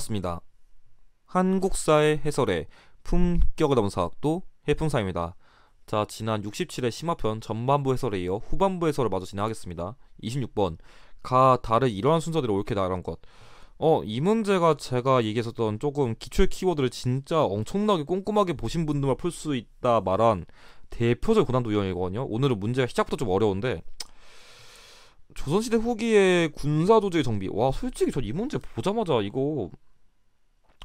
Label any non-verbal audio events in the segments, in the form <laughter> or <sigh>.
반갑습니다. 한국사의 해설의 품격을 담은 사학도 해풍사입니다. 자, 지난 67회 심화편 전반부 해설에 이어 후반부 해설을 마저 진행하겠습니다. 26번 가, 다를 이러한 순서대로 옳게 나란 것. 어, 이 문제가 제가 얘기했었던 조금 기출 키워드를 진짜 엄청나게 꼼꼼하게 보신 분들만 풀 수 있다 말한 대표적 고난도 유형이거든요. 오늘은 문제가 시작부터 좀 어려운데 조선시대 후기의 군사도제의 정비. 와, 솔직히 저이 문제 보자마자 이거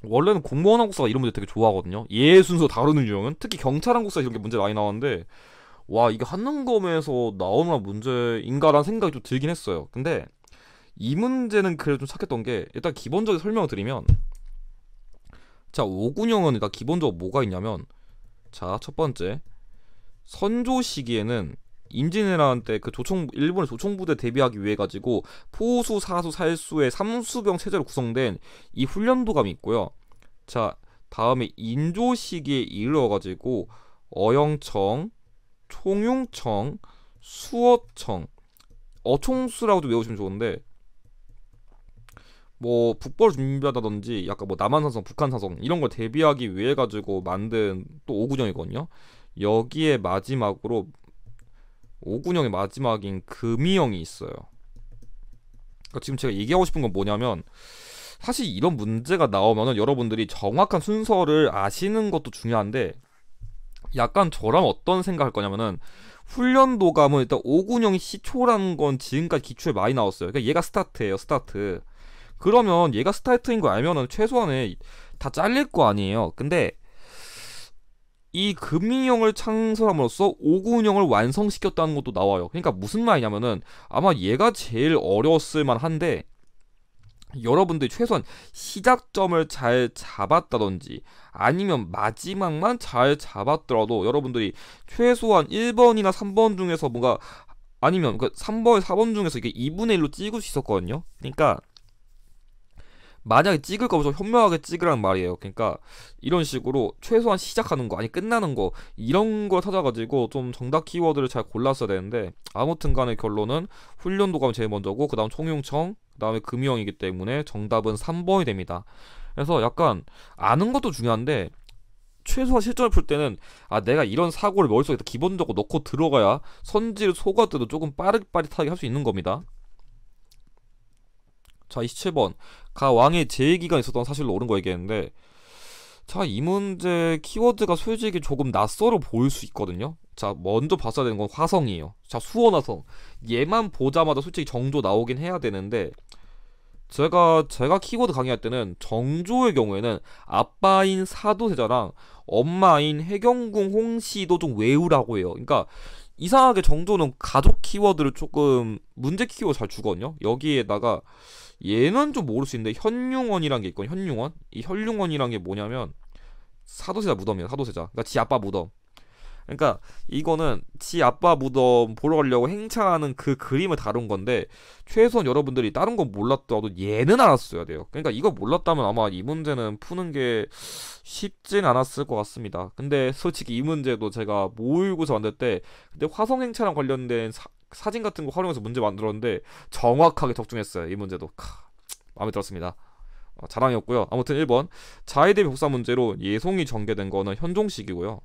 원래는 공무원 한국사가 이런 문제 되게 좋아하거든요. 예 순서 다루는 유형은 특히 경찰 한국사 이런 게 문제 많이 나왔는데 와 이게 한능검에서 나오는 문제인가라는 생각이 좀 들긴 했어요. 근데 이 문제는 그래도 좀 착했던 게 일단 기본적인 설명을 드리면 자 오군형은 일단 기본적으로 뭐가 있냐면 자 첫 번째 선조 시기에는 임진왜란 때 그 조총 일본의 조총부대 대비하기 위해 가지고 포수, 사수, 살수의 삼수병 체제로 구성된 이 훈련도감이 있고요. 자 다음에 인조 시기에 이르러 가지고 어영청, 총용청, 수어청, 어총수라고도 외우시면 좋은데 뭐 북벌 준비하다든지 약간 뭐 남한산성, 북한산성 이런 걸 대비하기 위해 가지고 만든 또 오구정이거든요. 여기에 마지막으로 오군영의 마지막인 금위영이 있어요. 그러니까 지금 제가 얘기하고 싶은 건 뭐냐면 사실 이런 문제가 나오면은 여러분들이 정확한 순서를 아시는 것도 중요한데 약간 저랑 어떤 생각할 거냐면은 훈련도감은 일단 오군영이 시초라는 건 지금까지 기초에 많이 나왔어요. 그러니까 얘가 스타트예요, 스타트. 그러면 얘가 스타트인 거 알면은 최소한에 다 잘릴 거 아니에요. 근데 이 금이형을 창설함으로써 오군형을 완성시켰다는 것도 나와요. 그러니까 무슨 말이냐면은 아마 얘가 제일 어려웠을 만한데 여러분들이 최소한 시작점을 잘 잡았다든지 아니면 마지막만 잘 잡았더라도 여러분들이 최소한 1번이나 3번 중에서 뭔가 아니면 그 3번, 4번 중에서 이게 2분의 1로 찍을 수 있었거든요. 그러니까 만약에 찍을 거면 좀 현명하게 찍으라는 말이에요. 그러니까 이런 식으로 최소한 시작하는 거 아니 끝나는 거 이런 걸 찾아가지고 좀 정답 키워드를 잘 골랐어야 되는데 아무튼간에 결론은 훈련도감이 제일 먼저고 그다음 총용청 그다음에 금이형이기 때문에 정답은 3번이 됩니다. 그래서 약간 아는 것도 중요한데 최소한 실전을 풀 때는 아 내가 이런 사고를 머릿속에 기본적으로 넣고 들어가야 선지를 속아도 조금 빠릿빠릿하게 할 수 있는 겁니다. 자 27번. 가 왕의 제기가 있었던 사실로 옳은 거 얘기했는데 자 이 문제 키워드가 솔직히 조금 낯설어 보일 수 있거든요. 자 먼저 봤어야 되는 건 화성이에요. 자 수원화성. 얘만 보자마자 솔직히 정조 나오긴 해야 되는데 제가 제가 키워드 강의할 때는 정조의 경우에는 아빠인 사도세자랑 엄마인 해경궁 홍씨도 좀 외우라고 해요. 그러니까 이상하게 정조는 가족 키워드를 조금 문제 키워드 잘 주거든요. 여기에다가 얘는 좀 모를 수 있는데 현융원이란 게 있거든요. 현융원. 이 현융원이란 게 뭐냐면 사도세자 무덤이에요. 사도세자. 그러니까 지 아빠 무덤. 그러니까 이거는 지 아빠 무덤 보러 가려고 행차하는 그 그림을 다룬 건데 최소한 여러분들이 다른 건 몰랐더라도 얘는 알았어야 돼요. 그러니까 이거 몰랐다면 아마 이 문제는 푸는 게 쉽진 않았을 것 같습니다. 근데 솔직히 이 문제도 제가 모의고사 만들 때 근데 화성 행차랑 관련된 사, 사진 같은 거 활용해서 문제 만들었는데 정확하게 적중했어요. 이 문제도 카, 마음에 들었습니다. 어, 자랑이었고요. 아무튼 1번 자해 대비 복사 문제로 예송이 전개된 거는 현종식이고요.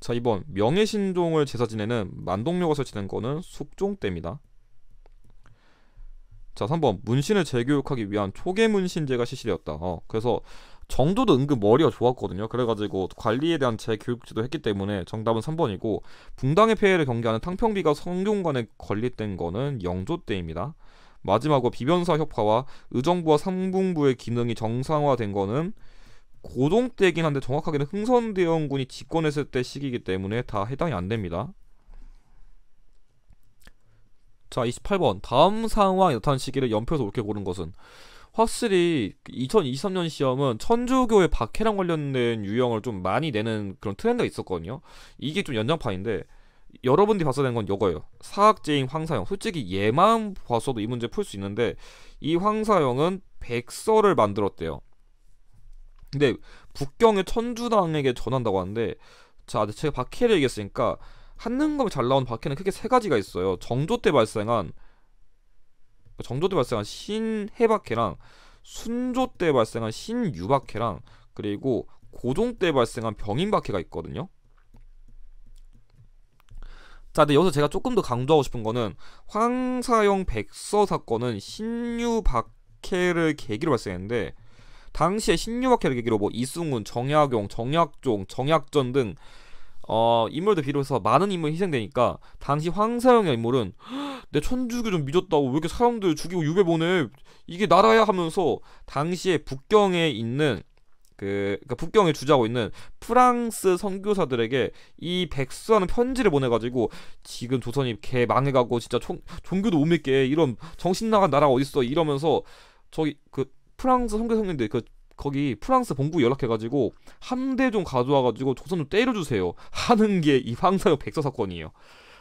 자 2번 명예신종을 제사 지내는 만동료가 설치된 거는 숙종 때입니다. 자 3번 문신을 재교육하기 위한 초계 문신제가 실시되었다. 어, 그래서 정도도 은근 머리가 좋았거든요. 그래가지고 관리에 대한 재교육지도 했기 때문에 정답은 3번이고 붕당의 폐해를 경계하는 탕평비가 성균관에 건립된 거는 영조 때입니다. 마지막으로 비변사 협화와 의정부와 상붕부의 기능이 정상화된 거는 고종 때긴 한데 정확하게는 흥선대원군이 집권했을 때 시기이기 때문에 다 해당이 안 됩니다. 자, 28번. 다음 상황이 나타난 시기를 연표해서 옳게 고른 것은 확실히 2023년 시험은 천주교의 박해랑 관련된 유형을 좀 많이 내는 그런 트렌드가 있었거든요. 이게 좀 연장판인데 여러분들이 봤어야 되는 건 이거예요. 사학죄인 황사영. 솔직히 얘만 봤어도 이 문제 풀 수 있는데 이 황사영은 백서를 만들었대요. 근데 북경의 천주당에게 전한다고 하는데 자 제가 박해를 얘기했으니까 한능검에 잘 나온 박해는 크게 세 가지가 있어요. 정조 때 발생한 정조 때 발생한 신해박해랑 순조 때 발생한 신유박해랑 그리고 고종 때 발생한 병인박해가 있거든요. 자, 근데 여기서 제가 조금 더 강조하고 싶은 거는 황사영 백서 사건은 신유박해를 계기로 발생했는데 당시에 신유박해를 계기로 뭐 이승훈, 정약용, 정약종, 정약전 등 어, 인물들 비롯해서 많은 인물이 희생되니까 당시 황사영의 인물은 내 천주교 좀 믿었다고 왜 이렇게 사람들 죽이고 유배 보내? 이게 나라야? 하면서 당시에 북경에 있는 그 그러니까 북경에 주재하고 있는 프랑스 선교사들에게 이 백수하는 편지를 보내가지고 지금 조선이 개 망해가고 진짜 총, 종교도 못 믿게 이런 정신 나간 나라가 어딨어? 이러면서 저기 그 프랑스 선교사님들 그 거기 프랑스 본부 연락해가지고 함대 좀 가져와가지고 조선 좀 때려주세요 하는 게 이 황사영 백서 사건이에요.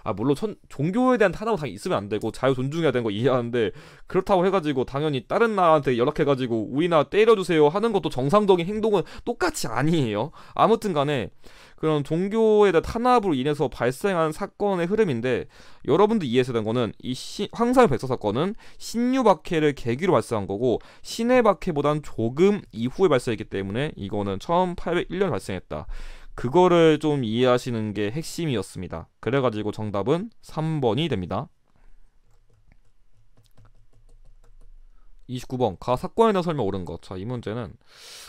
아 물론 천, 종교에 대한 탄압은 당연히 있으면 안 되고 자유 존중해야 되는 거 이해하는데 그렇다고 해가지고 당연히 다른 나라한테 연락해가지고 우리나라 때려주세요 하는 것도 정상적인 행동은 똑같이 아니에요. 아무튼간에 그런 종교에 대한 탄압으로 인해서 발생한 사건의 흐름인데 여러분들 이해하셔야 되는 거는 이 황사의 백서 사건은 신유박해를 계기로 발생한 거고 신해박해보단 조금 이후에 발생했기 때문에 이거는 1801년 발생했다. 그거를 좀 이해하시는 게 핵심이었습니다. 그래가지고 정답은 3번이 됩니다. 29번 가 사건에 대한 설명 옳은 것. 자, 이 문제는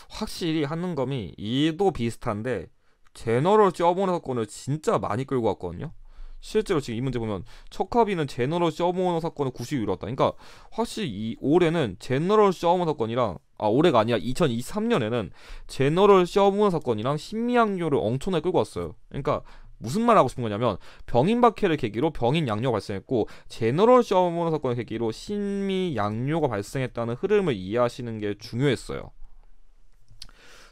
확실히 한능검이 이도 비슷한데 제너럴 쩌보너 사건을 진짜 많이 끌고 왔거든요. 실제로 지금 이 문제 보면 척하비는 제너럴 쩌보너 사건을 90이 이뤘다. 그러니까 확실히 이 올해는 제너럴 쩌보너 사건이랑 아 올해가 아니라 2023년에는 제너럴 셔문 사건이랑 신미양요를 엄청나게 끌고 왔어요. 그러니까 무슨 말 하고 싶은 거냐면 병인 박해를 계기로 병인 양요가 발생했고 제너럴 셔문 사건을 계기로 신미 양요가 발생했다는 흐름을 이해하시는 게 중요했어요.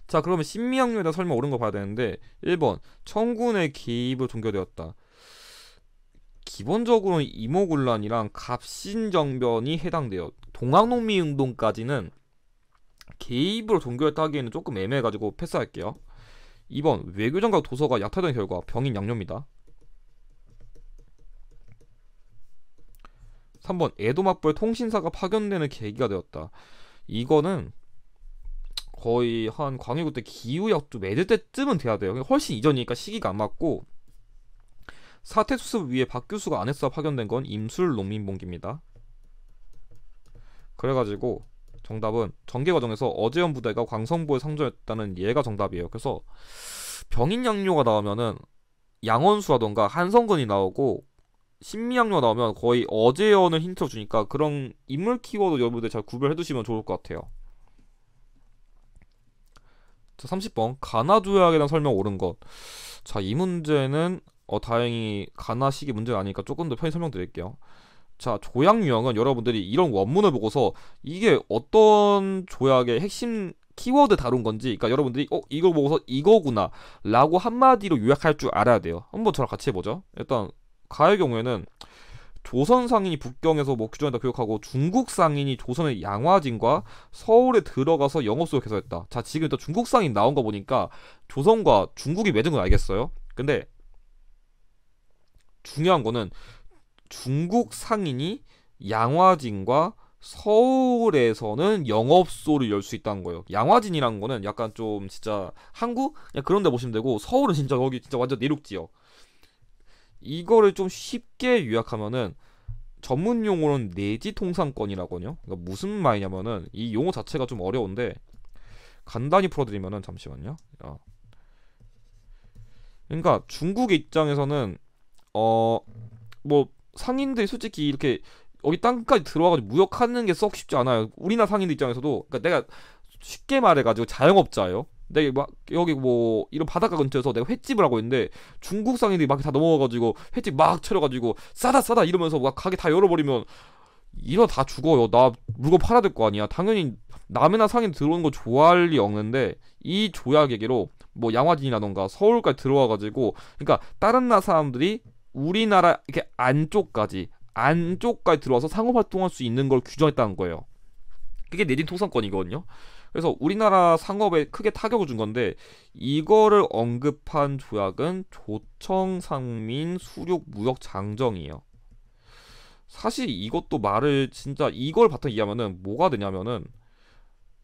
자 그러면 신미양요에 대한 설명 옳은 거 봐야 되는데 1번 청군의 개입을 종결되었다. 기본적으로는 이모군란이랑 갑신정변이 해당돼요. 동학농민운동까지는 개입으로 종교했다 하기에는 조금 애매해가지고 패스할게요. 2번 외교장과 도서가 약탈된 결과 병인 양념이다. 3번 에도 막부의 통신사가 파견되는 계기가 되었다. 이거는 거의 한 광해군 때 기후약도 맺을 때쯤은 돼야 돼요. 훨씬 이전이니까 시기가 안 맞고 사태 수습 위에 박 교수가 안에서 파견된 건 임술 농민봉기입니다. 그래가지고 정답은 전개 과정에서 어제현 부대가 광성부에 상정했다는 예가 정답이에요. 그래서 병인 양료가 나오면은 양원수라던가 한성근이 나오고 신미양료가 나오면 거의 어제현을 힌트로 주니까 그런 인물 키워드 여러분들 잘 구별해 두시면 좋을 것 같아요. 자, 30번 가나 대한 설명 옳은 것. 자, 이 문제는 어 다행히 가나 시기 문제가 아니니까 조금 더 편히 설명드릴게요. 자, 조약 유형은 여러분들이 이런 원문을 보고서 이게 어떤 조약의 핵심 키워드 다룬 건지, 그러니까 여러분들이 어 이걸 보고서 이거구나라고 한마디로 요약할 줄 알아야 돼요. 한번 저랑 같이 해보죠. 일단 가의 경우에는 조선 상인이 북경에서 뭐 규정했다 교육하고 중국 상인이 조선의 양화진과 서울에 들어가서 영업소를 개설했다. 자 지금 일단 중국 상인 나온 거 보니까 조선과 중국이 맺은 건 알겠어요. 근데 중요한 거는 중국 상인이 양화진과 서울에서는 영업소를 열 수 있다는 거예요. 양화진이라는 거는 약간 좀 진짜 한국 그냥 그런 데 보시면 되고 서울은 진짜 거기 진짜 완전 내륙지요. 이거를 좀 쉽게 요약하면은 전문 용어는 내지 통상권이라거든요. 그러니까 무슨 말이냐면은 이 용어 자체가 좀 어려운데 간단히 풀어드리면은 잠시만요. 그러니까 중국의 입장에서는 어 뭐 상인들이 솔직히 이렇게 여기 땅까지 들어와가지고 무역하는 게 썩 쉽지 않아요. 우리나라 상인들 입장에서도 그러니까 내가 쉽게 말해가지고 자영업자예요. 내가 막 여기 뭐 이런 바닷가 근처에서 내가 횟집을 하고 있는데 중국 상인들이 막 다 넘어와가지고 횟집 막 차려가지고 싸다 싸다 이러면서 막 가게 다 열어버리면 이러 다 죽어요. 나 물건 팔아야 될 거 아니야. 당연히 남이나 상인 들어오는 거 좋아할 리 없는데 이 조약 얘기로 뭐 양화진이라던가 서울까지 들어와가지고 그러니까 다른 나라 사람들이 우리나라 이렇게 안쪽까지 안쪽까지 들어와서 상업 활동할 수 있는 걸 규정했다는 거예요. 그게 내진 통상권이거든요. 그래서 우리나라 상업에 크게 타격을 준 건데 이거를 언급한 조약은 조청 상민 수륙 무역 장정이에요. 사실 이것도 말을 진짜 이걸 바탕 이해하면은 뭐가 되냐면은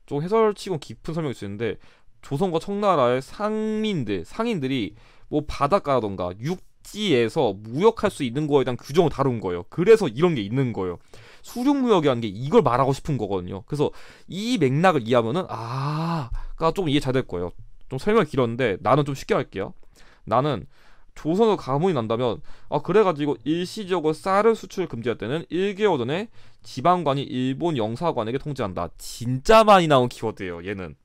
좀 해설치고 깊은 설명일 수 있는데 조선과 청나라의 상민들 상인들이 뭐 바닷가라던가 육 지에서 무역할 수 있는 거에 대한 규정을 다룬 거예요. 그래서 이런 게 있는 거예요. 수륙무역이라는 게 이걸 말하고 싶은 거거든요. 그래서 이 맥락을 이해하면은 아가 좀 이해 잘 될 거예요. 좀 설명이 길었는데 나는 좀 쉽게 할게요. 나는 조선으로 가문이 난다면 아 그래가지고 일시적으로 쌀을 수출 금지할 때는 1개월 전에 지방관이 일본 영사관에게 통지한다. 진짜 많이 나온 키워드예요. 얘는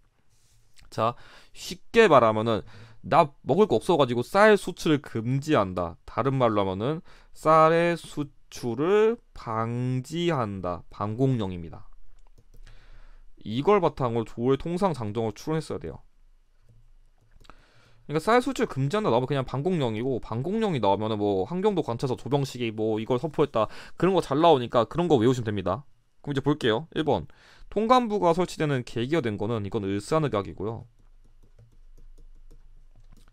자 쉽게 말하면은 나 먹을 거 없어가지고 쌀 수출을 금지한다. 다른 말로 하면은 쌀의 수출을 방지한다. 방공령입니다. 이걸 바탕으로 조의 통상 장정을 추론했어야 돼요. 그러니까 쌀 수출 금지한다 나오면 그냥 방공령이고 방공령이 나오면은 뭐 환경도 관찰서 조병식이 뭐 이걸 선포했다 그런 거 잘 나오니까 그런 거 외우시면 됩니다. 그럼 이제 볼게요. 1번 통관부가 설치되는 계기가 된 거는 이건 을사늑약이고요.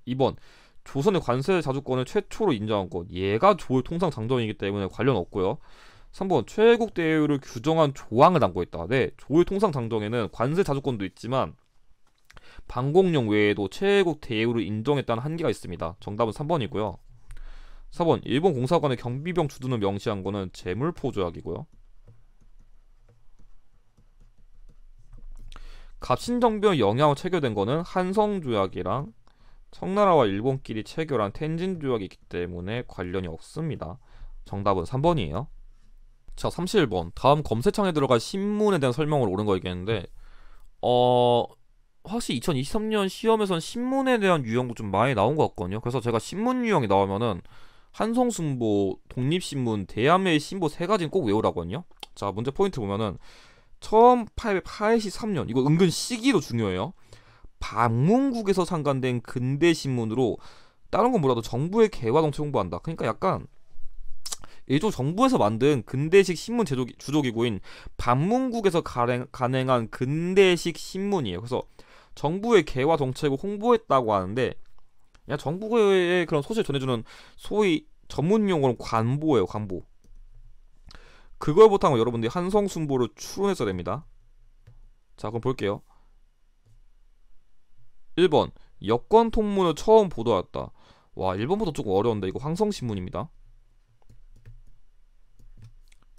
2번 조선의 관세 자주권을 최초로 인정한 것 얘가 조의 통상 장정이기 때문에 관련 없고요. 3번 최애국 대우를 규정한 조항을 담고 있다. 네, 조의 통상 장정에는 관세 자주권도 있지만 방공령 외에도 최애국 대우를 인정했다는 한계가 있습니다. 정답은 3번이고요. 4번 일본 공사관의 경비병 주둔을 명시한 거는 재물포 조약이고요. 갑신정변 영향을 체결된 거는 한성 조약이랑 청나라와 일본끼리 체결한 텐진 조약이기 때문에 관련이 없습니다. 정답은 3번이에요. 자, 31번. 다음 검색창에 들어갈 신문에 대한 설명을 옳은 거 얘기했는데 어, 확실히 2023년 시험에선 신문에 대한 유형도 좀 많이 나온 것 같거든요. 그래서 제가 신문 유형이 나오면은 한성순보, 독립신문, 대한매일 신보 세 가지는 꼭 외우라거든요. 자, 문제 포인트 보면은 1883년 이거 은근 시기도 중요해요. 방문국에서 상간된 근대 신문으로 다른 건 몰라도 정부의 개화 정책 홍보한다. 그러니까 약간 일종 정부에서 만든 근대식 신문 제조기, 주조기구인 반문국에서 가행, 간행한 근대식 신문이에요. 그래서 정부의 개화 정책을 홍보했다고 하는데 그냥 정부의 그런 소식을 전해주는 소위 전문 용어는 관보예요. 관보. 그걸 바탕으로 여러분들이 한성순보를 추론했어야 됩니다. 자, 그럼 볼게요. 1번 여권 통문을 처음 보도했다. 와, 1번부터 조금 어려운데 이거 황성신문입니다.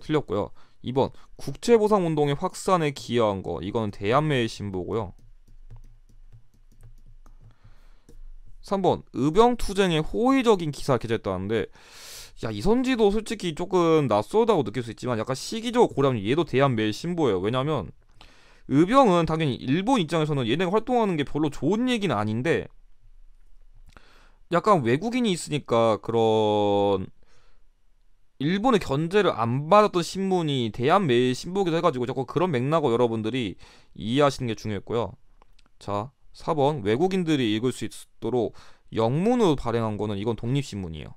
틀렸고요. 2번 국제보상운동의 확산에 기여한 거 이거는 대한매일 신보고요. 3번 의병투쟁의 호의적인 기사를 게재했다는데 야 이선지도 솔직히 조금 낯설다고 느낄 수 있지만 약간 시기적으로 고려하면 얘도 대한매일 신보예요 왜냐면 의병은 당연히 일본 입장에서는 얘네가 활동하는 게 별로 좋은 얘기는 아닌데 약간 외국인이 있으니까 그런 일본의 견제를 안 받았던 신문이 대한매일 신보기도 해가지고 자꾸 그런 맥락을 여러분들이 이해하시는 게 중요했고요. 자, 4번 외국인들이 읽을 수 있도록 영문으로 발행한 거는 이건 독립신문이에요.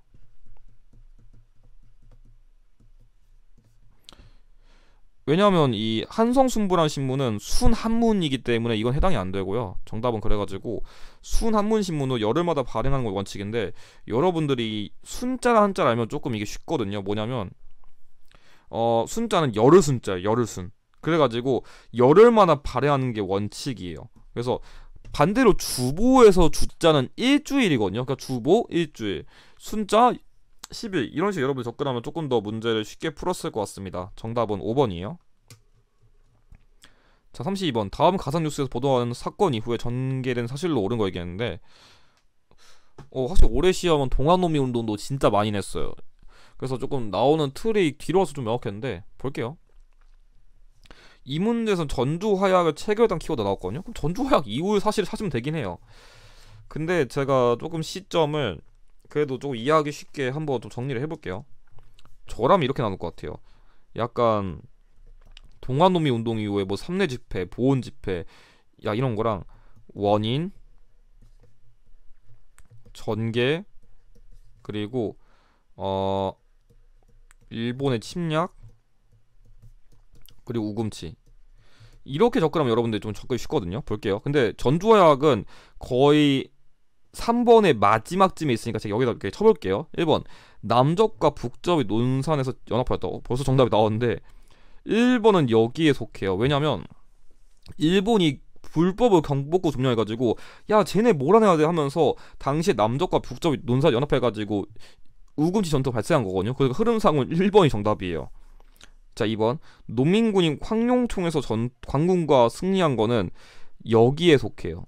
왜냐하면 이 한성순부란 신문은 순한문이기 때문에 이건 해당이 안 되고요. 정답은 그래가지고 순한문 신문으로 열흘마다 발행하는 걸 원칙인데 여러분들이 순자랑 한자를 알면 조금 이게 쉽거든요. 뭐냐면 어 순자는 열흘 순자 열흘 순. 그래가지고 열흘마다 발행하는 게 원칙이에요. 그래서 반대로 주보에서 주자는 일주일이거든요. 그러니까 주보 일주일, 순자 10일 이런 식으로 여러분이 접근하면 조금 더 문제를 쉽게 풀었을 것 같습니다. 정답은 5번이에요. 자 32번 다음 가상 뉴스에서 보도하는 사건 이후에 전개된 사실로 옳은 거 얘기했는데 어 확실히 올해 시험은 동아노미 운동도 진짜 많이 냈어요. 그래서 조금 나오는 틀이 와서 좀 명확했는데 볼게요. 이 문제에서 전주 화약을 체결당 키워드 나왔거든요. 그럼 전주 화약 이후에 사실 사시면 되긴 해요. 근데 제가 조금 시점을 그래도 조금 이해하기 쉽게 한번 좀 정리를 해볼게요. 저라면 이렇게 나눌 것 같아요. 약간 동아노미 운동 이후에 뭐 삼례 집회, 보온 집회, 야 이런 거랑 원인, 전개, 그리고 어 일본의 침략, 그리고 우금치 이렇게 접근하면 여러분들 좀 접근이 쉽거든요. 볼게요. 근데 전주화약은 거의 3번의 마지막쯤에 있으니까 제가 여기다 이렇게 쳐볼게요. 1번 남접과 북접이 논산에서 연합하였다. 어, 벌써 정답이 나왔는데 1번은 여기에 속해요. 왜냐면 일본이 불법을 경복고 점령해가지고 야 쟤네 몰아내야 돼 하면서 당시에 남접과 북접이 논산 연합해가지고 우금치 전투 발생한 거거든요. 그래서 흐름상은 1번이 정답이에요. 자 2번 농민군인 황룡총에서 전 광군과 승리한 거는 여기에 속해요.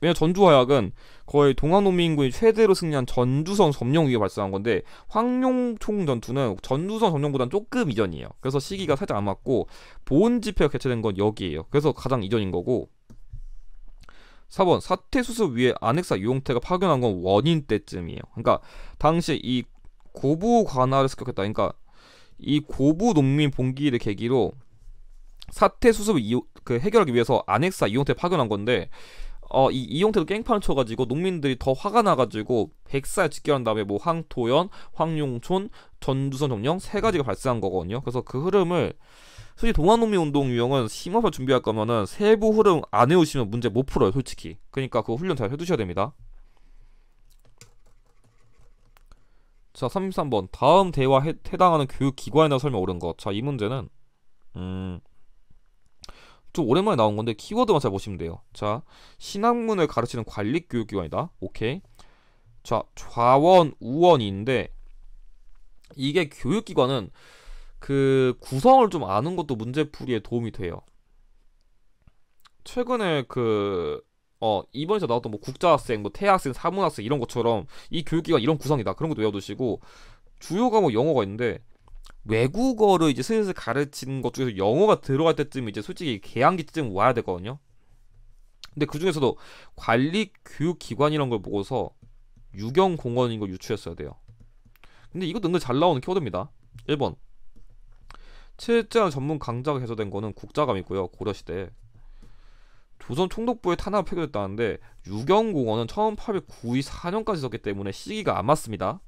왜냐 전주 화약은 거의 동학농민군이 최대로 승리한 전주선 점령 위에 발생한 건데 황룡총 전투는 전주선 점령보다는 조금 이전이에요. 그래서 시기가 살짝 안 맞고 보온 집회가 개최된 건 여기에요. 그래서 가장 이전인 거고 4번 사태 수습 위에 안핵사 유용태가 파견한 건 원인 때쯤이에요. 그러니까 당시 이 고부 관할을 습격했다. 그러니까 이 고부 농민 봉기를 계기로 사태 수습을 이유, 그 해결하기 위해서 안핵사 이용태 파견한 건데 어, 이 이용태도 깽판을 쳐가지고 농민들이 더 화가 나가지고 백사에 직결한 다음에 뭐 황토연, 황용촌, 전두선 정령 세 가지가 발생한 거거든요. 그래서 그 흐름을 솔직히 동아농민 운동 유형은 심화표 준비할 거면은 세부 흐름 안 외우시면 문제 못 풀어요, 솔직히. 그러니까 그 훈련 잘 해두셔야 됩니다. 자, 33번. 다음 대화 해, 해당하는 교육 기관이나 설명 옳은 것. 자, 이 문제는 음. 좀 오랜만에 나온 건데 키워드만 잘 보시면 돼요. 자, 신학문을 가르치는 관리 교육 기관이다. 오케이. 자, 좌원, 우원인데 이게 교육 기관은 그 구성을 좀 아는 것도 문제풀이에 도움이 돼요. 최근에 그 어, 이번에서 나왔던 뭐 국자학생, 뭐 태학생, 사문학생 이런 것처럼 이 교육기관 이런 구성이다. 그런 것도 외워두시고 주요 과목 영어가 있는데 외국어를 이제 슬슬 가르치는 것 중에서 영어가 들어갈 때쯤 이제 솔직히 개항기쯤 와야 되거든요. 근데 그 중에서도 관리 교육 기관이란 걸 보고서 유경 공원인 걸 유추했어야 돼요. 근데 이것도 은근 잘 나오는 키워드입니다. 1번. 실제로 전문 강자가 개설된 거는 국자감이고요. 고려시대. 조선 총독부의 탄압을 폐교했다는데 유경공원은 1894년까지 썼기 때문에 시기가 안 맞습니다.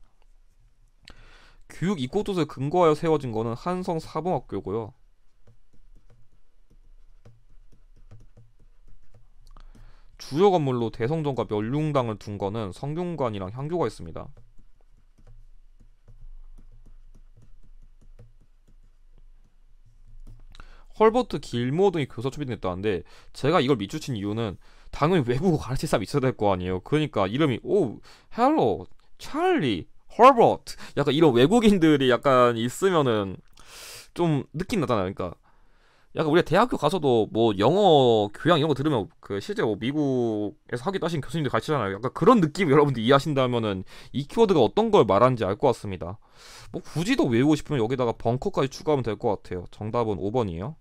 교육 입국도서에 근거하여 세워진 거는 한성 사범학교고요. 주요 건물로 대성전과 멸룡당을 둔 거는 성균관이랑 향교가 있습니다. 헐버트 길모 등이 교사 초빙됐다는데 제가 이걸 밑줄친 이유는 당연히 외국어 가르칠 사람 있어야 될 거 아니에요. 그러니까 이름이 오 hello 찰리 헐버트 약간 이런 외국인들이 약간 있으면은 좀 느낌 나잖아요. 그러니까 약간 우리가 대학교 가서도 뭐 영어 교양 이런 거 들으면 그 실제 뭐 미국에서 하기도 하신 교수님들 가르치잖아요. 약간 그런 느낌 여러분들 이해하신다면은 이 키워드가 어떤 걸 말하는지 알 것 같습니다. 뭐 굳이 더 외우고 싶으면 여기다가 벙커까지 추가하면 될 것 같아요. 정답은 5번이에요.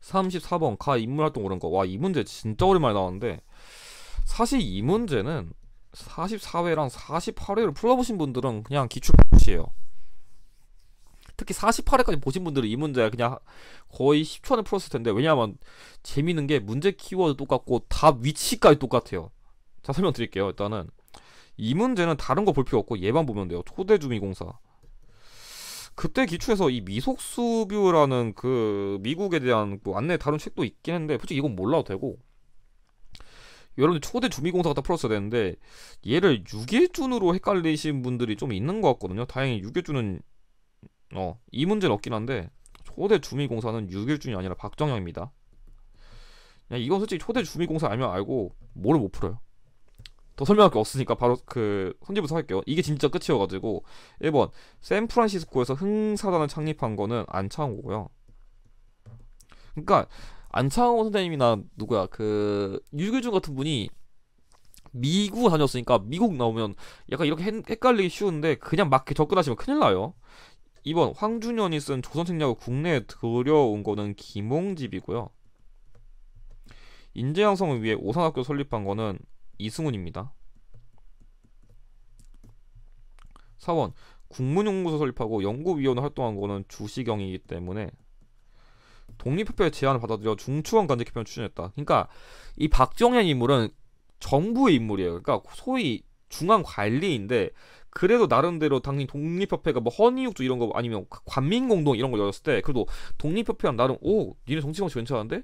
34번 가 인물활동 옳은 거. 와, 이 문제 진짜 오랜만에 나왔는데 사실 이 문제는 44회랑 48회를 풀어보신 분들은 그냥 기출 보시에요. 특히 48회까지 보신 분들은 이 문제 그냥 거의 10초 안에 풀었을 텐데 왜냐하면 재미있는 게 문제 키워드 똑같고 답 위치까지 똑같아요. 자 설명 드릴게요. 일단은 이 문제는 다른 거 볼 필요 없고 얘만 보면 돼요. 초대주민공사. 그때 기초에서 이 미속수뷰라는 그 미국에 대한 뭐 안내 다룬 책도 있긴 했는데 솔직히 이건 몰라도 되고 여러분들 초대 주미공사 갖다 풀었어야 되는데 얘를 유길준으로 헷갈리신 분들이 좀 있는 것 같거든요. 다행히 유길준은 어 이 문제는 없긴 한데 초대 주미공사는 유길준이 아니라 박정영입니다. 이건 솔직히 초대 주미공사 알면 알고 뭐를 못 풀어요. 더 설명할 게 없으니까 바로 그 선지부터 할게요. 이게 진짜 끝이어가지고 1번 샌프란시스코에서 흥사단을 창립한 거는 안창호고요. 그러니까 안창호 선생님이나 누구야 그 유규준 같은 분이 미국 다녔으니까 미국 나오면 약간 이렇게 헷갈리기 쉬운데 그냥 막 접근하시면 큰일 나요. 2번 황준현이 쓴 조선책략을 국내에 들여온 거는 김홍집이고요. 인재 양성을 위해 오산학교 설립한 거는 이승훈입니다. 4번 국문연구소 설립하고 연구위원회 활동한 거는 주시경이기 때문에 독립협회 제안을 받아들여 중추원 간접개편 추진했다. 그러니까 이 박정현 인물은 정부의 인물이에요. 그러니까 소위 중앙 관리인데 그래도 나름대로 당연히 독립협회가 뭐 헌의육조 이런 거 아니면 관민공동 이런 거 열었을 때 그래도 독립협회는 나름 오 니네 정치 방식 괜찮은데?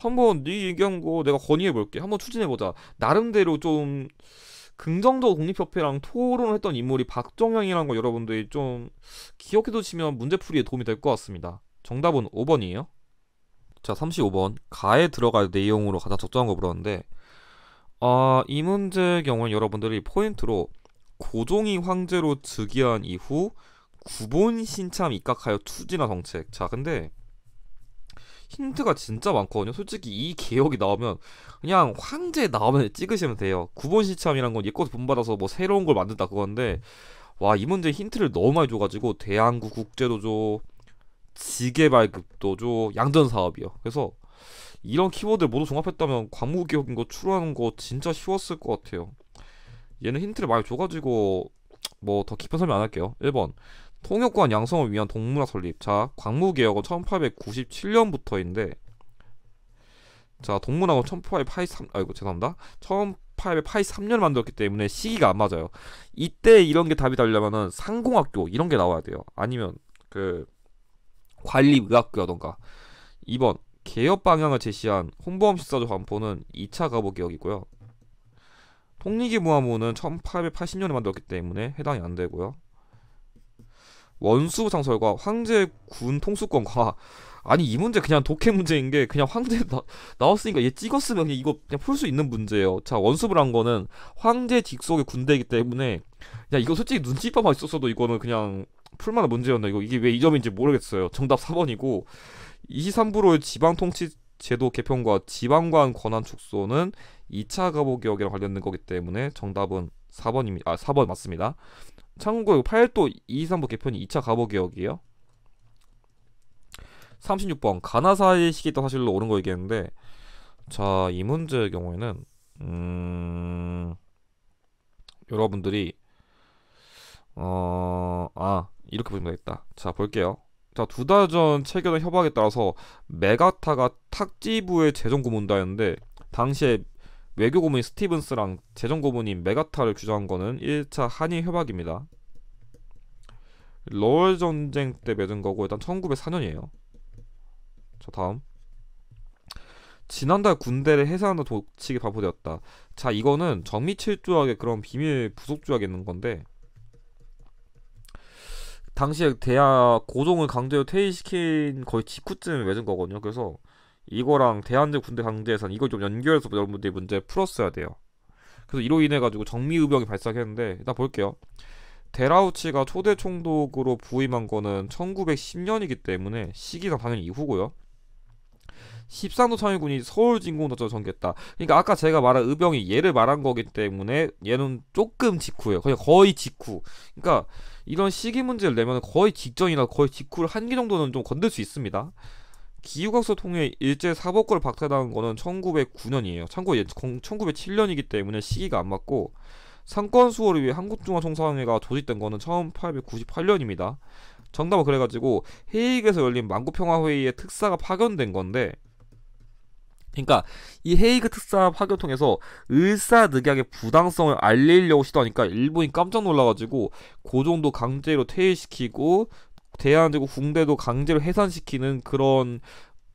한번 네 얘기한 거 내가 건의해 볼게. 한번 추진해 보자. 나름대로 좀 긍정적 독립협회랑 토론을 했던 인물이 박정영이라는 거 여러분들이 좀 기억해 두시면 문제풀이에 도움이 될 것 같습니다. 정답은 5번이에요 자 35번 가에 들어갈 내용으로 가장 적절한 거 물었는데 아, 이 문제의 경우는 여러분들이 포인트로 고종이 황제로 즉위한 이후 구본 신참 입각하여 투지나 정책. 자, 근데 힌트가 진짜 많거든요. 솔직히 이 개혁이 나오면 그냥 황제 나오면 찍으시면 돼요. 구본 신참이란 건 옛것 본받아서 뭐 새로운 걸 만든다 그건데 와, 이 문제 힌트를 너무 많이 줘가지고 대한국 국제도 줘, 지게 발급도 줘, 양전 사업이요. 그래서 이런 키워드를 모두 종합했다면 광무개혁인 거 추루하는 거 진짜 쉬웠을 것 같아요. 얘는 힌트를 많이 줘가지고 뭐 더 깊은 설명 안 할게요. 1번 통역관 양성을 위한 동문화 설립. 자, 광무개혁은 1897년부터인데 자, 동문학은 1883 아이고 죄송합니다. 1883년을 만들었기 때문에 시기가 안 맞아요. 이때 이런 게 답이 달려면은 상공학교 이런 게 나와야 돼요. 아니면 그 관리의학교라던가 2번 개혁 방향을 제시한 홍보험 식사조 반포는 2차 가보 개혁이고요. 통리기 무화무는 1880년에 만들었기 때문에 해당이 안 되고요. 원수 상설과 황제 군 통수권과 아니 이 문제 그냥 독해 문제인 게 그냥 황제 나, 나왔으니까 얘 찍었으면 그냥 이거 그냥 풀 수 있는 문제예요. 자 원수를 한 거는 황제 직속의 군대이기 때문에 야 이거 솔직히 눈치밥만 있었어도 이거는 그냥 풀만한 문제였나 이거 이게 왜 이 점인지 모르겠어요. 정답 4번이고 23부로의 지방 통치 제도 개편과 지방관 권한 축소는 2차 가보 개혁이랑 관련된 거기 때문에 정답은 4번입니다. 아, 4번 맞습니다. 참고로 8도 2, 3부 개편이 2차 가보 개혁이에요. 36번 가나사의 시기 있다 사실로 옳은 거 얘기했는데 자, 이 문제의 경우에는 음 여러분들이 어, 아, 이렇게 보시면 되겠다. 자, 볼게요. 자, 두 달 전 체결된 협약에 따라서 메가타가 탁지부의 재정 고문다였는데 당시에 외교 고문인 스티븐스랑 재정 고문인 메가타를 규정한 거는 1차 한일 협약입니다. 러일 전쟁 때 맺은 거고 일단 1904년이에요. 자, 다음. 지난달 군대를 해산한다 조칙이 발표되었다. 자, 이거는 정미칠 조약의 그런 비밀 부속 조약에 있는 건데 당시에 대하 고종을 강제로 퇴위시킨 거의 직후쯤에 맺은 거거든요. 그래서 이거랑 대한제 군대 강제해산 이걸 좀 연결해서 여러분들이 문제 풀었어야 돼요. 그래서 이로 인해 가지고 정미의병이 발생했는데 일단 볼게요. 데라우치가 초대 총독으로 부임한 거는 1910년이기 때문에 시기상 당연히 이후고요. 13도 참여군이 서울 진공도처 전개했다. 그러니까 아까 제가 말한 의병이 얘를 말한 거기 때문에 얘는 조금 직후예요. 그냥 거의 직후. 그러니까 이런 시기 문제를 내면 거의 직전이나 거의 직후를 한 개 정도는 좀 건들 수 있습니다. 기후각서 통해 일제 사법권을 박탈당한 거는 1909년이에요. 참고로 1907년이기 때문에 시기가 안 맞고 상권 수호를 위해 한국중앙청사회가 조직된 거는 1898년입니다. 정답은 그래가지고 헤이그에서 열린 만구평화회의의 특사가 파견된 건데 그러니까 이 헤이그 특사 파견 통해서 을사늑약의 부당성을 알리려고 시도하니까 일본이 깜짝 놀라가지고 고종도 강제로 퇴위시키고 대한제국 궁대도 강제로 해산시키는 그런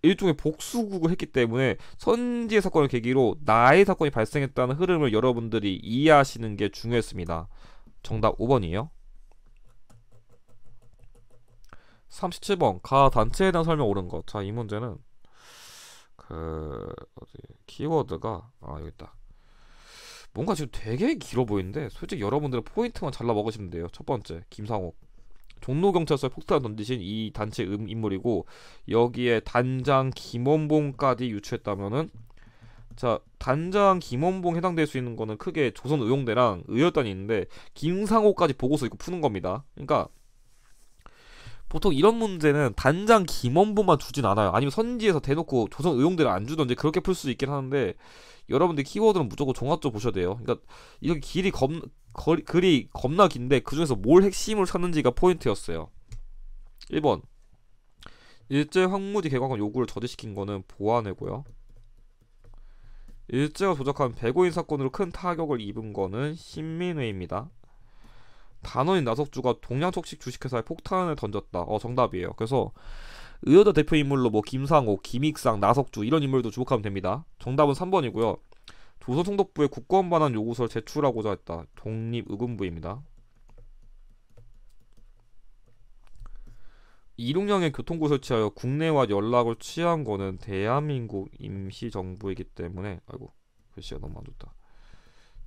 일종의 복수국을 했기 때문에 선지의 사건을 계기로 나의 사건이 발생했다는 흐름을 여러분들이 이해하시는 게 중요했습니다. 정답 5번이에요. 37번 가 단체에 대한 설명 옳은 것. 자, 이 문제는 그 어디 키워드가 아 여기 있다. 뭔가 지금 되게 길어 보이는데 솔직히 여러분들은 포인트만 잘라 먹으시면 돼요. 첫 번째 김상옥 종로 경찰서에 폭탄을 던지신 이 단체 음 인물이고 여기에 단장 김원봉까지 유추했다면은 자 단장 김원봉 해당될 수 있는 거는 크게 조선 의용대랑 의열단이 있는데 김상호까지 보고서 있고 푸는 겁니다. 그러니까 보통 이런 문제는 단장 김원봉만 주진 않아요. 아니면 선지에서 대놓고 조선 의용대를 안 주던지 그렇게 풀 수 있긴 하는데 여러분들 키워드는 무조건 종합적으로 보셔야 돼요. 그러니까 이렇게 길이 겁 거리, 글이 겁나 긴데 그 중에서 뭘 핵심을 찾는지가 포인트였어요. 1번 일제 황무지 개관권 요구를 저지시킨 거는 보안회고요. 일제가 조작한 백오인 사건으로 큰 타격을 입은 거는 신민회입니다. 단원인 나석주가 동양척식 주식회사에 폭탄을 던졌다. 어 정답이에요. 그래서 의여자 대표 인물로 뭐 김상호, 김익상, 나석주 이런 인물도 주목하면 됩니다. 정답은 3번이고요. 조선 총독부에 국권 반환 요구서를 제출하고자 했다. 독립의금부입니다. 이륙령의 교통구 설치하여 국내와 연락을 취한 거는 대한민국 임시정부이기 때문에 아이고 글씨가 너무 안 좋다.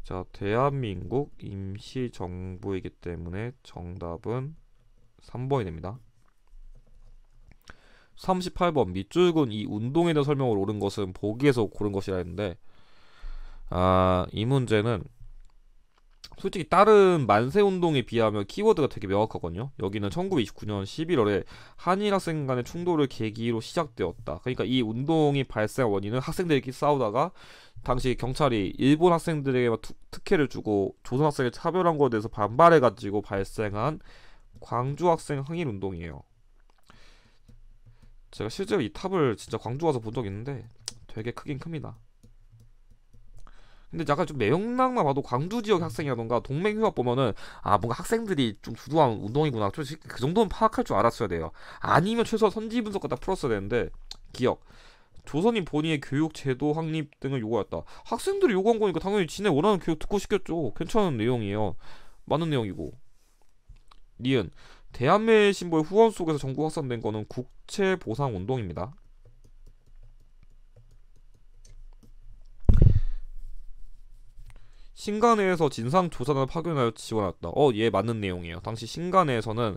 자, 대한민국 임시정부이기 때문에 정답은 3번이 됩니다. 38번 밑줄근 이 운동에 대한 설명을 옳은 것은 보기에서 고른 것이라 했는데 아, 이 문제는 솔직히 다른 만세 운동에 비하면 키워드가 되게 명확하거든요. 여기는 1929년 11월에 한일 학생 간의 충돌을 계기로 시작되었다. 그러니까 이 운동이 발생 원인은 학생들끼리 싸우다가 당시 경찰이 일본 학생들에게 특혜를 주고 조선 학생을 차별한 것에 대해서 반발해 가지고 발생한 광주 학생 항일 운동이에요. 제가 실제로 이 탑을 진짜 광주 가서 본 적 있는데 되게 크긴 큽니다. 근데 약간 좀 매운랑만 봐도 광주 지역 학생이라던가 동맹 휴학 보면은 아 뭔가 학생들이 좀 주도한 운동이구나. 솔직히 그 정도는 파악할 줄 알았어야 돼요. 아니면 최소 선지 분석 갖다 풀었어야 되는데 기억. 조선인 본인의 교육 제도 확립 등을 요구했다. 학생들이 요구한 거니까 당연히 지네 원하는 교육 듣고 싶겠죠. 괜찮은 내용이에요. 맞는 내용이고. 니은. 대한매 신보의 후원 속에서 전국 확산된 거는 국채 보상 운동입니다 신간에서 진상 조사단을 파견하여 지원했다. 어, 얘 맞는 내용이에요. 당시 신간에서는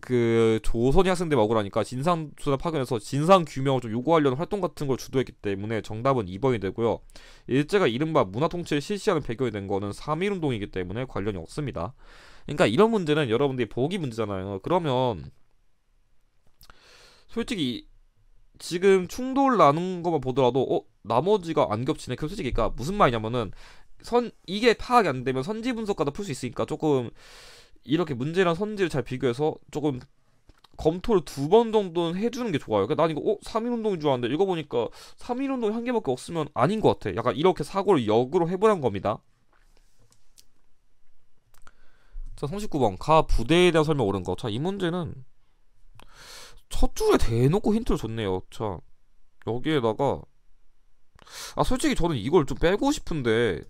그 조선이 학생들 먹으라니까 진상 조사 파견해서 진상 규명을 좀 요구하려는 활동 같은 걸 주도했기 때문에 정답은 2번이 되고요. 일제가 이른바 문화 통치를 실시하는 배경이 된 거는 3.1 운동이기 때문에 관련이 없습니다. 그러니까 이런 문제는 여러분들이 보기 문제잖아요. 그러면 솔직히 지금 충돌 나는 것만 보더라도 어 나머지가 안 겹치네. 그 솔직히 그러니까 무슨 말이냐면은 선 이게 파악이 안 되면 선지 분석가도 풀 수 있으니까 조금 이렇게 문제랑 선지를 잘 비교해서 조금 검토를 두 번 정도는 해주는 게 좋아요. 그러니까 난 이거 어 3일 운동인 줄 알았는데 읽어보니까 3일 운동이 한 개밖에 없으면 아닌 것 같아. 약간 이렇게 사고를 역으로 해보란 겁니다. 자 39번 가 부대에 대한 설명 옳은 거. 자이 문제는 첫 줄에 대놓고 힌트를 줬네요. 자 여기에다가 아 솔직히 저는 이걸 좀 빼고 싶은데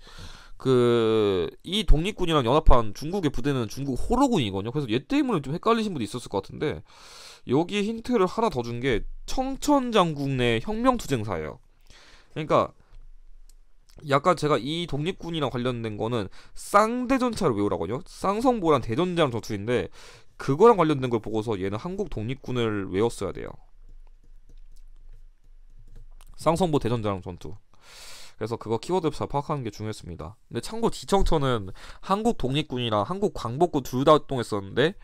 그 이 독립군이랑 연합한 중국의 부대는 중국 호로군이거든요. 그래서 얘 때문에 좀 헷갈리신 분도 있었을 것 같은데 여기 힌트를 하나 더 준 게 청천장국 내 혁명투쟁사예요. 그러니까 약간 제가 이 독립군이랑 관련된 거는 쌍대전차를 외우라거든요. 쌍성보란 대전장 전투인데 그거랑 관련된 걸 보고서 얘는 한국 독립군을 외웠어야 돼요. 쌍성보 대전장 전투. 그래서 그거 키워드 잘 파악하는 게 중요했습니다. 근데 참고 지청천은 한국 독립군이랑 한국 광복군 둘 다 활동했었는데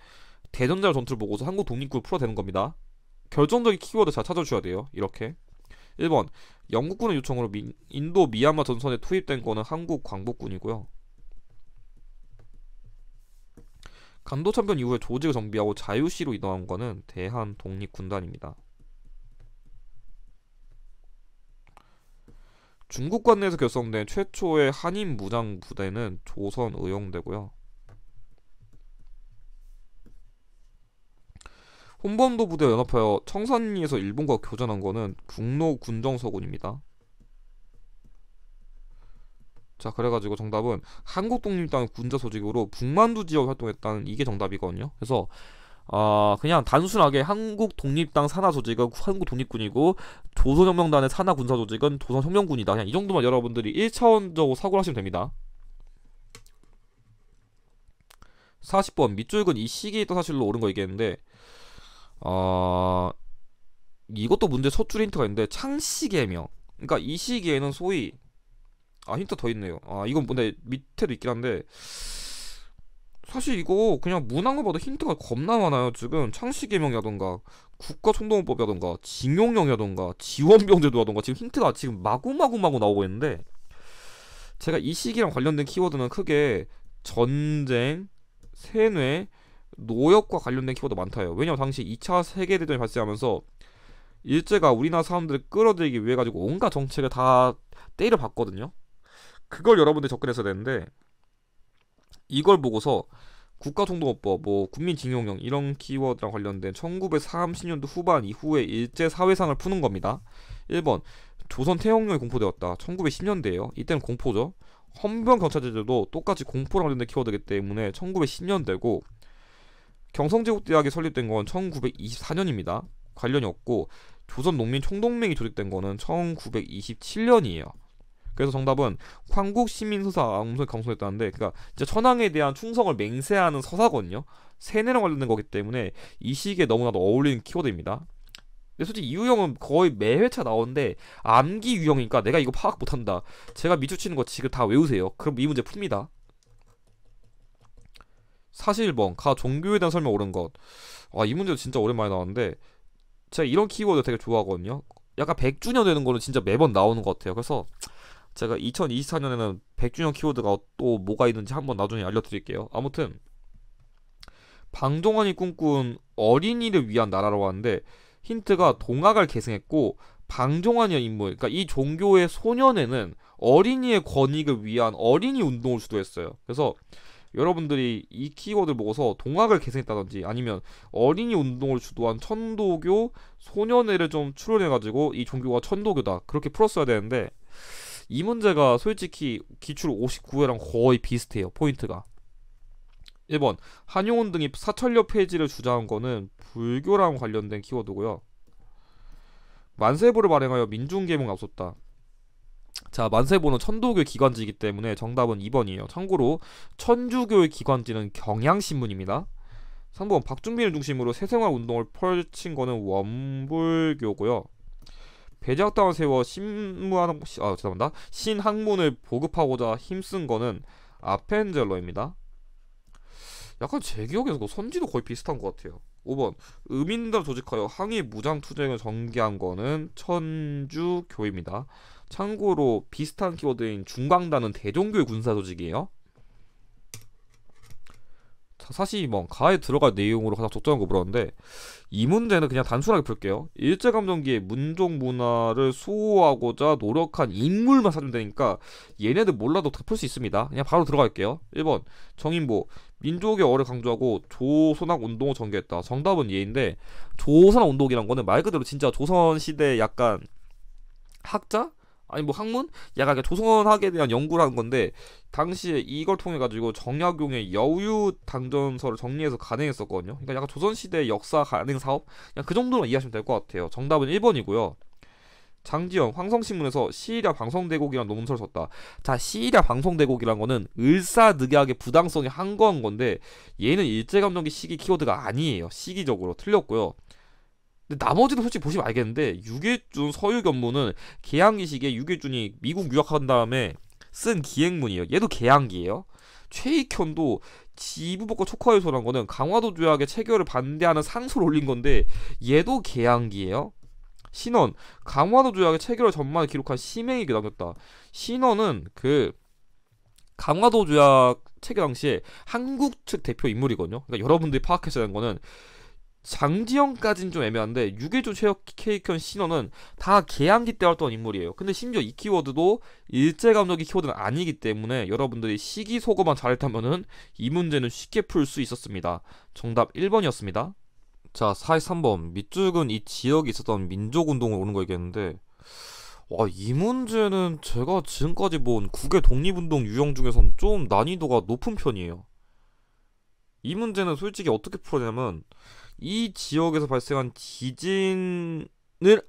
대전장 전투를 보고서 한국 독립군을 풀어대는 겁니다. 결정적인 키워드 잘 찾아주셔야 돼요. 이렇게 1번 영국군의 요청으로 미, 인도 미얀마 전선에 투입된 거는 한국 광복군이고요. 간도참변 이후에 조직을 정비하고 자유시로 이동한 거는 대한 독립군단입니다. 중국 관 내에서 결성된 최초의 한인 무장 부대는 조선 의용대고요. 혼범도 부대 연합하여 청산리에서 일본과 교전한 것은 국로 군정서군입니다. 자 그래가지고 정답은 한국 독립당 군자 조직으로 북만두 지역 활동했다는 이게 정답이거든요. 그래서 어, 그냥 단순하게 한국 독립당 산하 조직은 한국 독립군이고 조선혁명단의 산하 군사 조직은 조선혁명군이다. 그냥 이 정도만 여러분들이 1차원적으로 사고를 하시면 됩니다. 40번 밑줄근 이 시기에 또 사실로 옳은 거 얘기했는데 어, 이것도 문제 첫줄 힌트가 있는데 창씨 개명 그러니까 이 시기에는 소위 아 힌트 더 있네요 아 이건 근데 밑에도 있긴 한데 사실 이거 그냥 문항을 봐도 힌트가 겁나 많아요. 지금 창씨개명이라던가 국가총동원법이라던가 징용령이라던가 지원병제도라던가 지금 힌트가 지금 마구마구마구 나오고 있는데 제가 이 시기랑 관련된 키워드는 크게 전쟁, 세뇌, 노역과 관련된 키워드 많다요. 왜냐면 당시 2차 세계대전이 발생하면서 일제가 우리나라 사람들을 끌어들이기 위해 가지고 온갖 정책을 다 때려 봤거든요. 그걸 여러분들 접근해서 되는데 이걸 보고서 국가총독법, 뭐 국민징용령 이런 키워드랑 관련된 1930년도 후반 이후에 일제 사회상을 푸는 겁니다. 1번 조선 태형령이 공포되었다. 1910년대예요. 이때는 공포죠. 헌병 경찰제도도 똑같이 공포랑 관련된 키워드이기 때문에 1910년대고 경성제국대학이 설립된 건 1924년입니다. 관련이 없고 조선 농민 총동맹이 조직된 거는 1927년이에요. 그래서 정답은 황국 시민 서사 암소 강성했다는데 그러니까 진짜 천황에 대한 충성을 맹세하는 서사거든요. 세뇌랑 관련된 거기 때문에 이 시기에 너무나도 어울리는 키워드입니다. 근데 솔직히 이 유형은 거의 매 회차 나오는데 암기 유형이니까 내가 이거 파악 못한다. 제가 미주치는 거 지금 다 외우세요. 그럼 이 문제 풉니다. 사실1번 가 종교에 대한 설명 옳은 것. 아, 이 문제도 진짜 오랜만에 나왔는데 제가 이런 키워드 되게 좋아하거든요. 약간 100주년 되는 거는 진짜 매번 나오는 것 같아요. 그래서 제가 2024년에는 100주년 키워드가 또 뭐가 있는지 한번 나중에 알려드릴게요. 아무튼 방종환이 꿈꾼 어린이를 위한 나라라고 하는데 힌트가 동학을 계승했고 방종환이의 인물, 그러니까 이 종교의 소년에는 어린이의 권익을 위한 어린이 운동을 주도했어요. 그래서 여러분들이 이 키워드를 보고서 동학을 계승했다든지 아니면 어린이 운동을 주도한 천도교 소년회를 좀 추론해가지고 이 종교가 천도교다 그렇게 풀었어야 되는데 이 문제가 솔직히 기출 59회랑 거의 비슷해요. 포인트가. 1번 한용운 등이 사천려 폐지를 주장한 거는 불교랑 관련된 키워드고요. 만세보를 발행하여 민중계몽 앞섰다. 자, 만세보는 천도교 기관지이기 때문에 정답은 2번이에요. 참고로 천주교의 기관지는 경향신문입니다. 3번 박준빈을 중심으로 새생활 운동을 펼친 거는 원불교고요. 배제학당을 세워 신무한 아 죄송합니다 신학문을 보급하고자 힘쓴 거는 아펜젤러입니다. 약간 제 기억에서 선지도 거의 비슷한 것 같아요. 5번 의민단 조직하여 항의 무장 투쟁을 전개한 거는 천주교입니다. 참고로 비슷한 키워드인 중광단은 대종교의 군사 조직이에요. 사실 뭐 가에 들어갈 내용으로 가장 적절한 거 물었는데 이 문제는 그냥 단순하게 풀게요. 일제감정기에 문종 문화를 수호하고자 노력한 인물만 사주면 되니까 얘네들 몰라도 다 풀 수 있습니다. 그냥 바로 들어갈게요. 1번 정인보 민족의 어를 강조하고 조선학 운동을 전개했다. 정답은 얘인데 조선학 운동이란 거는 말 그대로 진짜 조선 시대 약간 학자 아니 뭐 학문 약간 조선학에 대한 연구를 한 건데 당시에 이걸 통해 가지고 정약용의 여유 당전서를 정리해서 가능했었거든요. 그러니까 약간 조선 시대 역사 가능 사업 그냥 그 정도만 이해하시면 될 것 같아요. 정답은 1번이고요. 장지영 황성신문에서 시리아 방송대국이란 논문서를 썼다. 자 시리아 방송대국이란 거는 을사늑약의 부당성이 한거한 건데 얘는 일제감정기 시기 키워드가 아니에요. 시기적으로 틀렸고요. 근데 나머지도 솔직히 보시면 알겠는데 유계준 서유 견문은 개항기 시기에 유계준이 미국 유학한 다음에 쓴 기행문이에요. 얘도 개항기예요. 최익현도 지부복과 초커에서란 거는 강화도 조약의 체결을 반대하는 상소를 올린 건데 얘도 개항기예요. 신원 강화도 조약의 체결을 전만을 기록한 시맹에게 남겼다. 신원은 그 강화도 조약 체결 당시에 한국 측 대표 인물이거든요. 그러니까 여러분들이 파악하셔야 하는 거는 장지영까지는 좀 애매한데 유계조 최혁 케이큰 신원은 다 개항기 때 활동한 인물이에요. 근데 심지어 이 키워드도 일제감정기 키워드는 아니기 때문에 여러분들이 시기소거만 잘했다면은 이 문제는 쉽게 풀 수 있었습니다. 정답 1번이었습니다. 자, 43번. 밑줄은 이 지역에 있었던 민족운동을 오는 거 얘기했는데 와, 이 문제는 제가 지금까지 본 국외 독립운동 유형 중에선 좀 난이도가 높은 편이에요. 이 문제는 솔직히 어떻게 풀었냐면 이 지역에서 발생한 지진을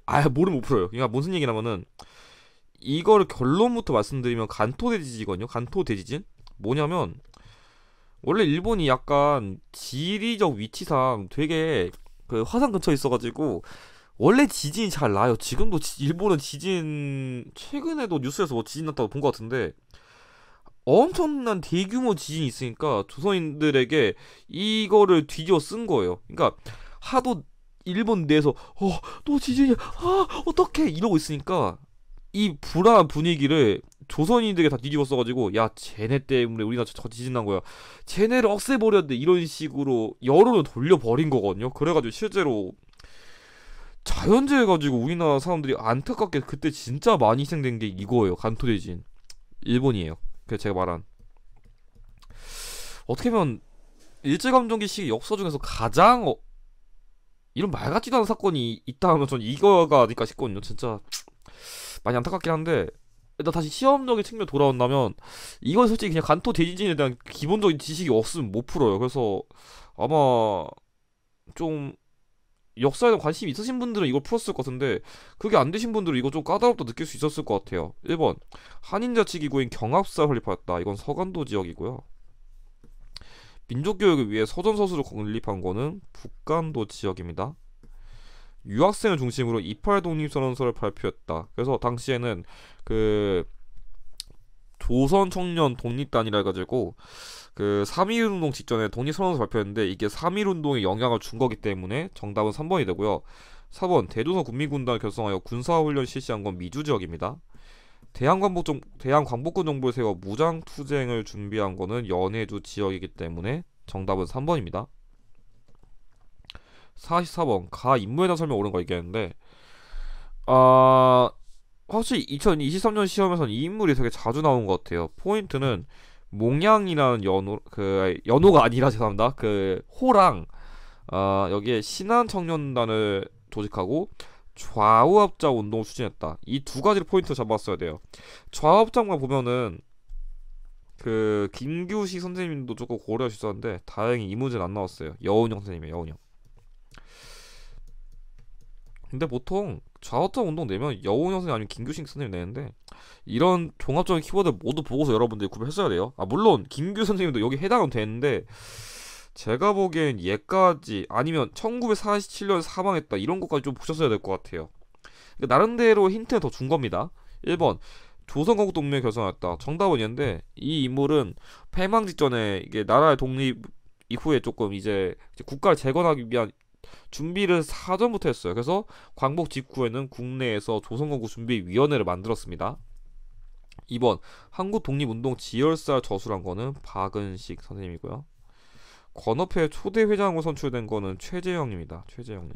아예 모르면 못 풀어요. 그러니까 무슨 얘기냐면은 이거를 결론부터 말씀드리면 간토 대지진이거든요. 간토 대지진 뭐냐면 원래 일본이 약간 지리적 위치상 되게 그 화산 근처에 있어가지고 원래 지진이 잘 나요. 지금도 지, 일본은 지진 최근에도 뉴스에서 뭐 지진 났다고 본 것 같은데 엄청난 대규모 지진이 있으니까 조선인들에게 이거를 뒤집어 쓴 거예요. 그러니까 하도 일본 내에서 어 또 지진이야 아 어떡해 이러고 있으니까 이 불안한 분위기를 조선인들에게 다 뒤집어 써가지고 야 쟤네 때문에 우리가 저, 저 지진 난 거야 쟤네를 없애버렸는데 이런 식으로 여론을 돌려버린 거거든요 그래가지고 실제로 자연재해 가지고 우리나라 사람들이 안타깝게 그때 진짜 많이 희생된 게 이거예요. 간토 대진. 일본이에요. 그 제가 말한 어떻게 보면 일제감정기 시기 역사 중에서 가장 어, 이런 말 같지도 않은 사건이 있다 하면 전 이거가 아닐까 싶거든요. 진짜 많이 안타깝긴 한데 일단 다시 시험적인 측면 돌아온다면 이건 솔직히 그냥 간토 대지진에 대한 기본적인 지식이 없으면 못 풀어요. 그래서 아마 좀 역사에 관심이 있으신 분들은 이걸 풀었을 것 같은데 그게 안 되신 분들은 이거 좀 까다롭다 느낄 수 있었을 것 같아요. 1번 한인자치기구인 경합사 설립하였다. 이건 서간도 지역이고요. 민족교육을 위해 서전서술을 건립한 거는 북간도 지역입니다. 유학생을 중심으로 이팔 독립선언서를 발표했다. 그래서 당시에는 그 조선 청년 독립단이라 해가지고 그 3.1 운동 직전에 독립선언서 발표했는데 이게 3.1 운동에 영향을 준 거기 때문에 정답은 3번이 되고요. 4번 대조선 국민군단을 결성하여 군사훈련 실시한 건 미주 지역입니다. 대한광복 정, 대한광복군 정부를 세워 무장투쟁을 준비한 거는 연해주 지역이기 때문에 정답은 3번입니다. 44번 가 인물에 대한 설명 옳은 거 얘기했는데 아 확실히 2023년 시험에선 이 인물이 되게 자주 나온 것 같아요. 포인트는 몽양이라는 연호 그 연호가 아니라 죄송합니다. 그 호랑 아 여기에 신한 청년단을 조직하고 좌우합자 운동을 추진했다. 이 두 가지를 포인트 잡았어야 돼요. 좌우합자만 보면은 그 김규식 선생님도 조금 있었는데 다행히 이 문제는 안 나왔어요. 여운영 선생님이에요. 여운영. 근데 보통 좌우합자 운동 내면 여운영 선생님 아니면 김규식 선생님 내는데 이런 종합적인 키워드 모두 보고서 여러분들이 구별했어야 돼요. 아 물론 김규 선생님도 여기 해당은 되는데 제가 보기엔 얘까지 아니면 1947년 사망했다 이런 것까지 좀 보셨어야 될 것 같아요. 그러니까 나름대로 힌트를 더준 겁니다. 1번 조선건국 동맹 결성했다. 정답은 얘인데 이 인물은 패망 직전에 이게 나라의 독립 이후에 조금 이제 국가를 재건하기 위한 준비를 사전부터 했어요. 그래서 광복 직후에는 국내에서 조선건국 준비위원회를 만들었습니다. 2번 한국 독립운동 지열사 저술한 거는 박은식 선생님이고요. 권업회 초대 회장으로 선출된 거는 최재형입니다. 최재형님.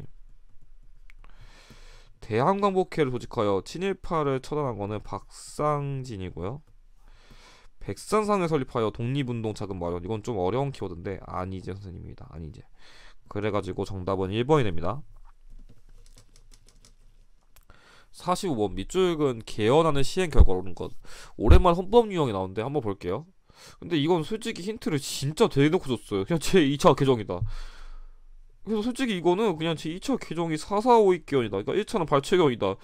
대한광복회를 조직하여 친일파를 처단한 거는 박상진이고요. 백산상을 설립하여 독립운동 자금 마련 이건 좀 어려운 키워드인데 안희재 선생님입니다. 안희재. 그래가지고 정답은 1번이 됩니다. 45번 밑줄근 개헌하는 시행 결과로 오는 것 오랜만에 헌법 유형이 나오는데 한번 볼게요. 근데 이건 솔직히 힌트를 진짜 대놓고 줬어요. 그냥 제 2차 개정이다. 그래서 솔직히 이거는 그냥 제 2차 개정이 4452개헌이다. 그러니까 1차는 발췌개헌이다.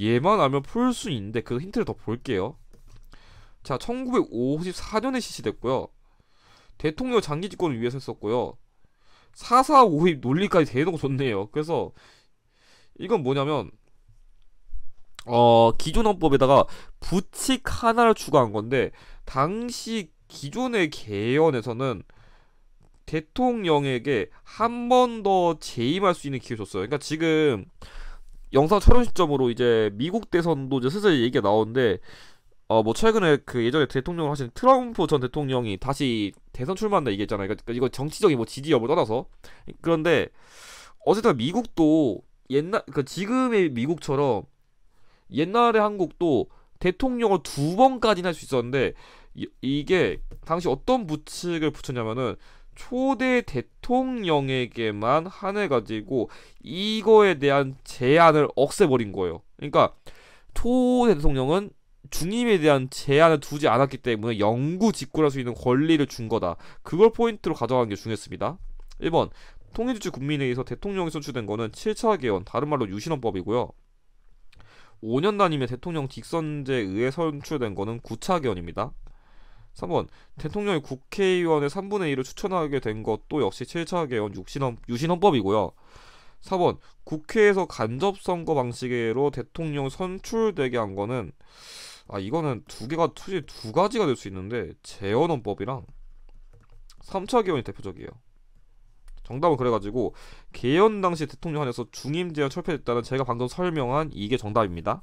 얘만 알면 풀 수 있는데 그 힌트를 더 볼게요. 자, 1954년에 실시됐고요. 대통령 장기 집권을 위해서 했었고요. 4452 논리까지 대놓고 줬네요. 그래서 이건 뭐냐면 어 기존 헌법에다가 부칙 하나를 추가한 건데 당시 기존의 개헌에서는 대통령에게 한 번 더 재임할 수 있는 기회 를 줬어요. 그러니까 지금 영상 촬영 시점으로 이제 미국 대선도 이제 슬슬 얘기가 나오는데 어 뭐 최근에 그 예전에 대통령을 하신 트럼프 전 대통령이 다시 대선 출마한다 얘기했잖아요. 그러니까 이거 정치적인 뭐 지지 여부를 떠나서 그런데 어쨌든 미국도 옛날 그 지금의 미국처럼 옛날의 한국도 대통령을 두 번까지는 할 수 있었는데 이, 게 당시 어떤 부칙을 붙였냐면은 초대 대통령에게만 한해 가지고 이거에 대한 제한을 없애버린 거예요. 그러니까 초대 대통령은 중임에 대한 제한을 두지 않았기 때문에 영구 집권할 수 있는 권리를 준 거다. 그걸 포인트로 가져가는 게 중요했습니다. 1번 통일주주 국민회의에서 대통령이 선출된 거는 7차 개헌, 다른 말로 유신헌법이고요. 5년 단임의 대통령 직선제에 의해 선출된 거는 9차 개헌입니다. 3번 대통령이 국회의원의 3분의 1을 추천하게 된 것도 역시 7차 개헌 유신헌, 유신헌법이고요. 4번 국회에서 간접선거 방식으로 대통령 선출되게 한 거는 아 이거는 두 개가 투지 두 가지가 될 수 있는데 재헌헌법이랑 3차 개헌이 대표적이에요. 정답은 그래가지고 개헌 당시 대통령 안에서 중임 제한 철폐됐다는 제가 방금 설명한 이게 정답입니다.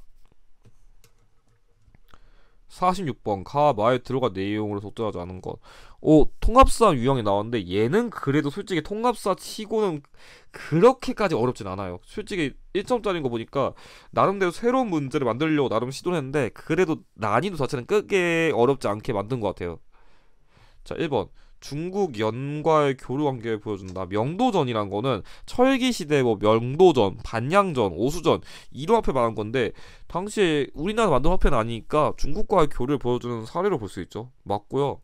46번 가마에 들어간 내용으로 적절하지 않은 것. 오 통합사 유형이 나왔는데 얘는 그래도 솔직히 통합사 치고는 그렇게까지 어렵진 않아요. 솔직히 1점짜리인 거 보니까 나름대로 새로운 문제를 만들려고 나름 시도를 했는데 그래도 난이도 자체는 끄게 어렵지 않게 만든 것 같아요. 자 1번 중국 연과의 교류 관계를 보여준다. 명도전이란 거는 철기 시대 뭐 명도전, 반양전, 오수전 이런 화폐 말한 건데 당시에 우리나라 만든 화폐는 아니니까 중국과의 교류를 보여주는 사례로 볼 수 있죠. 맞고요.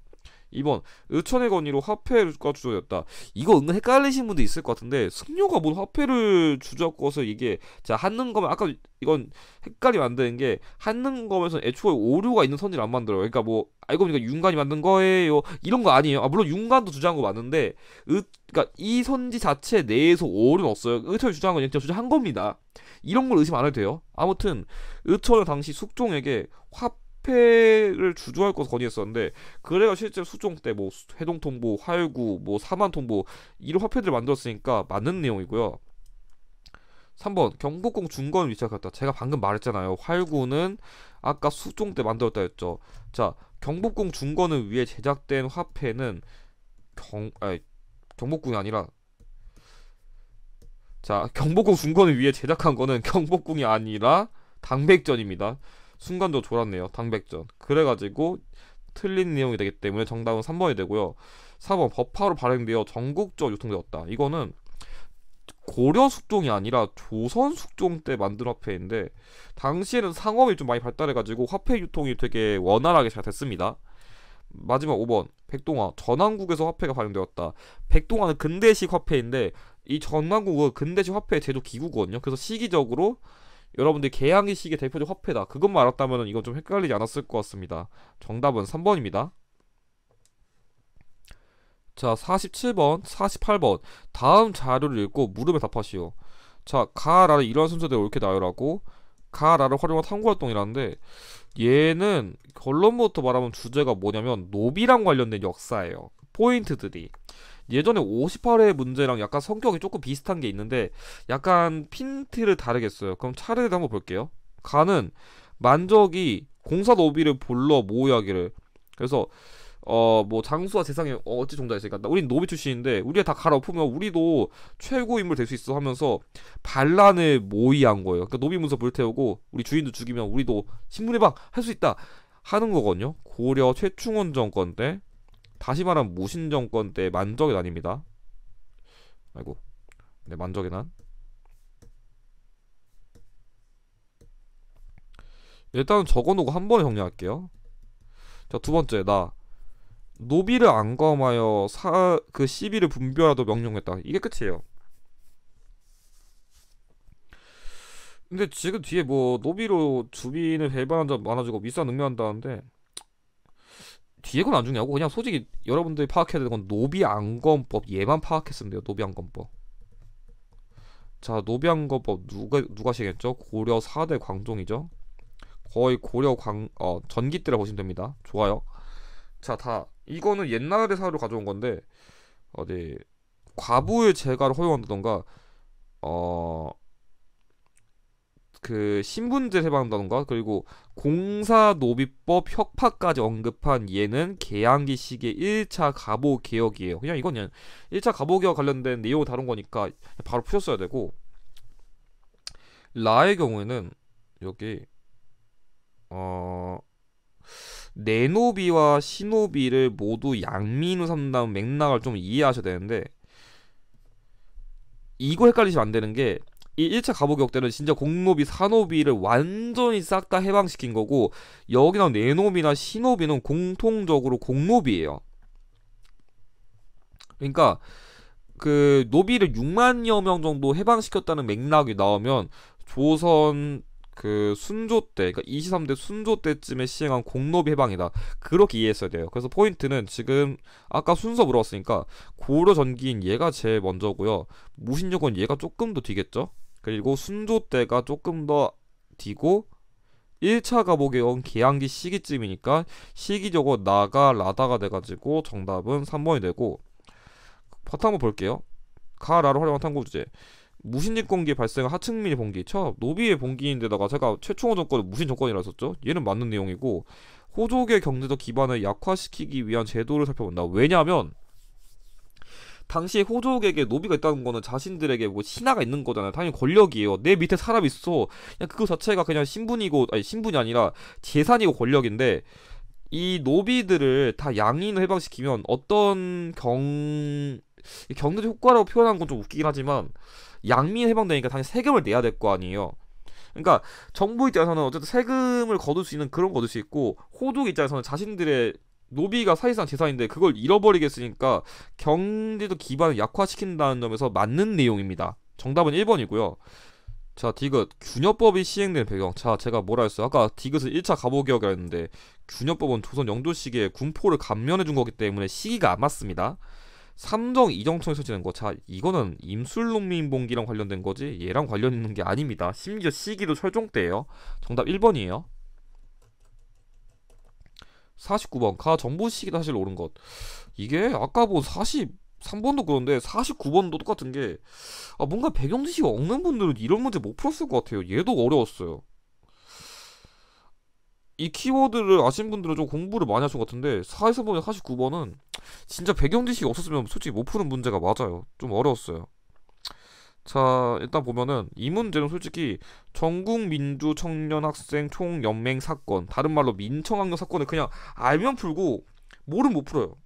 2번 의천의 건의로 화폐가 주저였다. 이거 은근 헷갈리신 분도 있을 것 같은데 승려가 뭔 화폐를 주저꿔서 이게 자 한능검 아까 이건 헷갈리면 안 되는 게 한능검에서 애초에 오류가 있는 선지를 안 만들어요. 그러니까 뭐 알고 보니까 윤관이 만든 거예요. 이런 거 아니에요. 아 물론 윤관도 주장한 거 맞는데 의, 그러니까 이 선지 자체 내에서 오류는 없어요. 의철이 주장한 건 그냥 주장한 겁니다. 이런 걸 의심 안 해도 돼요. 아무튼 의철은 당시 숙종에게 화 화폐를 주조할 것을 건의했었는데 그래가 실제 수종 때 뭐 해동통보, 활구, 뭐 사만통보 이런 화폐들을 만들었으니까 맞는 내용이고요. 3번 경복궁 중건 위치가 같다. 제가 방금 말했잖아요. 활구는 아까 수종 때 만들었다 했죠. 자 경복궁 중건을 위해 제작된 화폐는 경 아니 경복궁이 아니라 자 경복궁 중건을 위해 제작한 거는 경복궁이 아니라 당백전입니다. 순간적으로 졸았네요. 당백전. 그래가지고 틀린 내용이 되기 때문에 정답은 3번이 되고요. 4번 법화로 발행되어 전국적으로 유통되었다. 이거는 고려 숙종이 아니라 조선 숙종 때 만든 화폐인데 당시에는 상업이 좀 많이 발달해가지고 화폐 유통이 되게 원활하게 잘 됐습니다. 마지막 5번 백동화 전왕국에서 화폐가 발행되었다. 백동화는 근대식 화폐인데 이 전왕국은 근대식 화폐 제조 기구거든요. 그래서 시기적으로 여러분들 개항기 시기의 대표적 화폐다. 그것만 알았다면 이건 좀 헷갈리지 않았을 것 같습니다. 정답은 3번입니다. 자, 47번, 48번. 다음 자료를 읽고 물음에 답하시오. 자, 가, 나를 이러한 순서대로 옳게 나열하고 가, 나를 활용한 탐구 활동이라는데 얘는 결론부터 말하면 주제가 뭐냐면 노비랑 관련된 역사예요. 포인트들이. 예전에 58회 문제랑 약간 성격이 조금 비슷한 게 있는데 약간 핀트는 다르겠어요. 그럼 차례를 한번 볼게요. 가는 만적이 공사 노비를 불러 모의하기를 그래서 어 뭐 장수와 재상에 어찌 종자 있으니까 우린 노비 출신인데 우리가 다 갈아엎으면 우리도 최고 인물 될 수 있어 하면서 반란을 모의한 거예요. 그러니까 노비 문서 불태우고 우리 주인도 죽이면 우리도 신문해방 할 수 있다 하는 거거든요. 고려 최충원 정권 때 다시 말하면 무신 정권 때 만적의 난입니다. 아이고, 네 만적의 난. 일단은 적어놓고 한 번에 정리할게요. 자, 두 번째, 나 노비를 안 검하여 사, 그 시비를 분별하도 명령했다. 이게 끝이에요. 근데 지금 뒤에 뭐 노비로 주민을 배반한 자 많아지고 미사 능멸한다는데 뒤에 건 안 중요하고 그냥 솔직히 여러분들이 파악해야 되는 건 노비안검법 얘만 파악했으면 돼요. 노비안검법. 자, 노비안검법 누가 누가 시겠죠? 고려 4대 광종이죠. 거의 고려 광 어, 전기 때라 보시면 됩니다. 좋아요. 자, 다 이거는 옛날의 사료로 가져온 건데 어디 과부의 재가를 허용한다던가 어 그 신분제 해방한다던가 그리고 공사노비법 혁파까지 언급한 얘는 개항기 시기의 1차 가보 개혁이에요. 그냥 이건 그냥 1차 가보 개혁 관련된 내용을 다룬 거니까 바로 푸셨어야 되고 라의 경우에는 여기 어 네노비와 시노비를 모두 양민으로 삼는 맥락을 좀 이해하셔야 되는데 이거 헷갈리시면 안 되는 게 이 1차 가보격 때는 진짜 공노비, 사노비를 완전히 싹 다 해방시킨 거고 여기 나온 네노비나 시노비는 공통적으로 공노비예요. 그러니까 그 노비를 6만여 명 정도 해방시켰다는 맥락이 나오면 조선 그 순조 때, 그러니까 23대 순조 때쯤에 시행한 공노비 해방이다. 그렇게 이해했어야 돼요. 그래서 포인트는 지금 아까 순서 물어봤으니까 고려 전기인 얘가 제일 먼저고요. 무신여건 얘가 조금 더 뒤겠죠? 그리고 순조 때가 조금 더 뒤고 1차 가보게 온 개항기 시기쯤이니까 시기적으로 나가 라다가 돼가지고 정답은 3번이 되고 버튼 한번 볼게요. 가라로 활용한 탐구 주제 무신직 공기 발생한 하층민의 봉기 처 노비의 봉기인데다가 제가 최충호 정권은 무신 정권이라 썼죠 얘는 맞는 내용이고 호족의 경제적 기반을 약화시키기 위한 제도를 살펴본다. 왜냐하면 당시에 호족에게 노비가 있다는 거는 자신들에게 뭐 신하가 있는 거잖아요. 당연히 권력이에요. 내 밑에 사람이 있어. 그냥 그거 자체가 그냥 신분이고 아니 신분이 아니라 재산이고 권력인데 이 노비들을 다 양인을 해방시키면 어떤 경 경제적 효과라고 표현한 건 좀 웃기긴 하지만 양민 해방되니까 당연히 세금을 내야 될 거 아니에요. 그러니까 정부 입장에서는 어쨌든 세금을 거둘 수 있는 그런 거 거둘 수 있고 호족 입장에서는 자신들의 노비가 사실상 재산인데 그걸 잃어버리겠으니까 경제적 기반을 약화시킨다는 점에서 맞는 내용입니다. 정답은 1번이고요. 자, 디귿 균여법이 시행된 배경. 자, 제가 뭐라 했어요? 아까 디귿을 1차 가보기억이라 했는데 균여법은 조선 영조 시기에 군포를 감면해 준 거기 때문에 시기가 안 맞습니다. 삼정 이정청에 설치된 거. 자, 이거는 임술농민봉기랑 관련된 거지 얘랑 관련 있는 게 아닙니다. 심지어 시기도 철종 때예요. 정답 1번이에요. 49번 가 정보 시기도 사실 옳은 것. 이게 아까 본 43번도 그런데 49번도 똑같은 게 아, 뭔가 배경 지식이 없는 분들은 이런 문제 못 풀었을 것 같아요. 얘도 어려웠어요. 이 키워드를 아신 분들은 좀 공부를 많이 하신 것 같은데 4에서 보면 49번은 진짜 배경 지식이 없었으면 솔직히 못 푸는 문제가 맞아요. 좀 어려웠어요. 자, 일단 보면은 이 문제는 솔직히 전국 민주 청년 학생 총연맹 사건, 다른 말로 민청학년 사건을 그냥 알면 풀고 모르면 못 풀어요.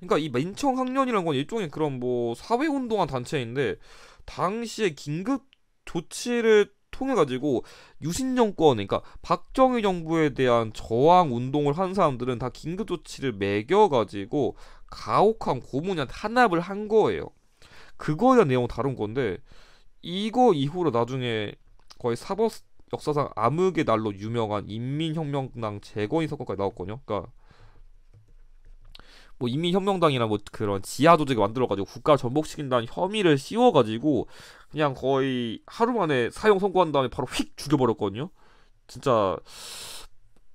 그러니까 이 민청학년이란 건 일종의 그런 뭐 사회운동한 단체인데 당시에 긴급 조치를 통해 가지고 유신 정권 그러니까 박정희 정부에 대한 저항 운동을 한 사람들은 다 긴급 조치를 매겨 가지고 가혹한 고문한 탄압을 한 거예요. 그거에 대한 내용 다룬 건데 이거 이후로 나중에 거의 사법 역사상 암흑의 날로 유명한 인민혁명당 재건이 사건까지 나왔거든요. 그러니까 뭐 인민혁명당이나 뭐 그런 지하 조직을 만들어가지고 국가 전복시킨다는 혐의를 씌워가지고 그냥 거의 하루 만에 사형 선고한 다음에 바로 휙 죽여버렸거든요. 진짜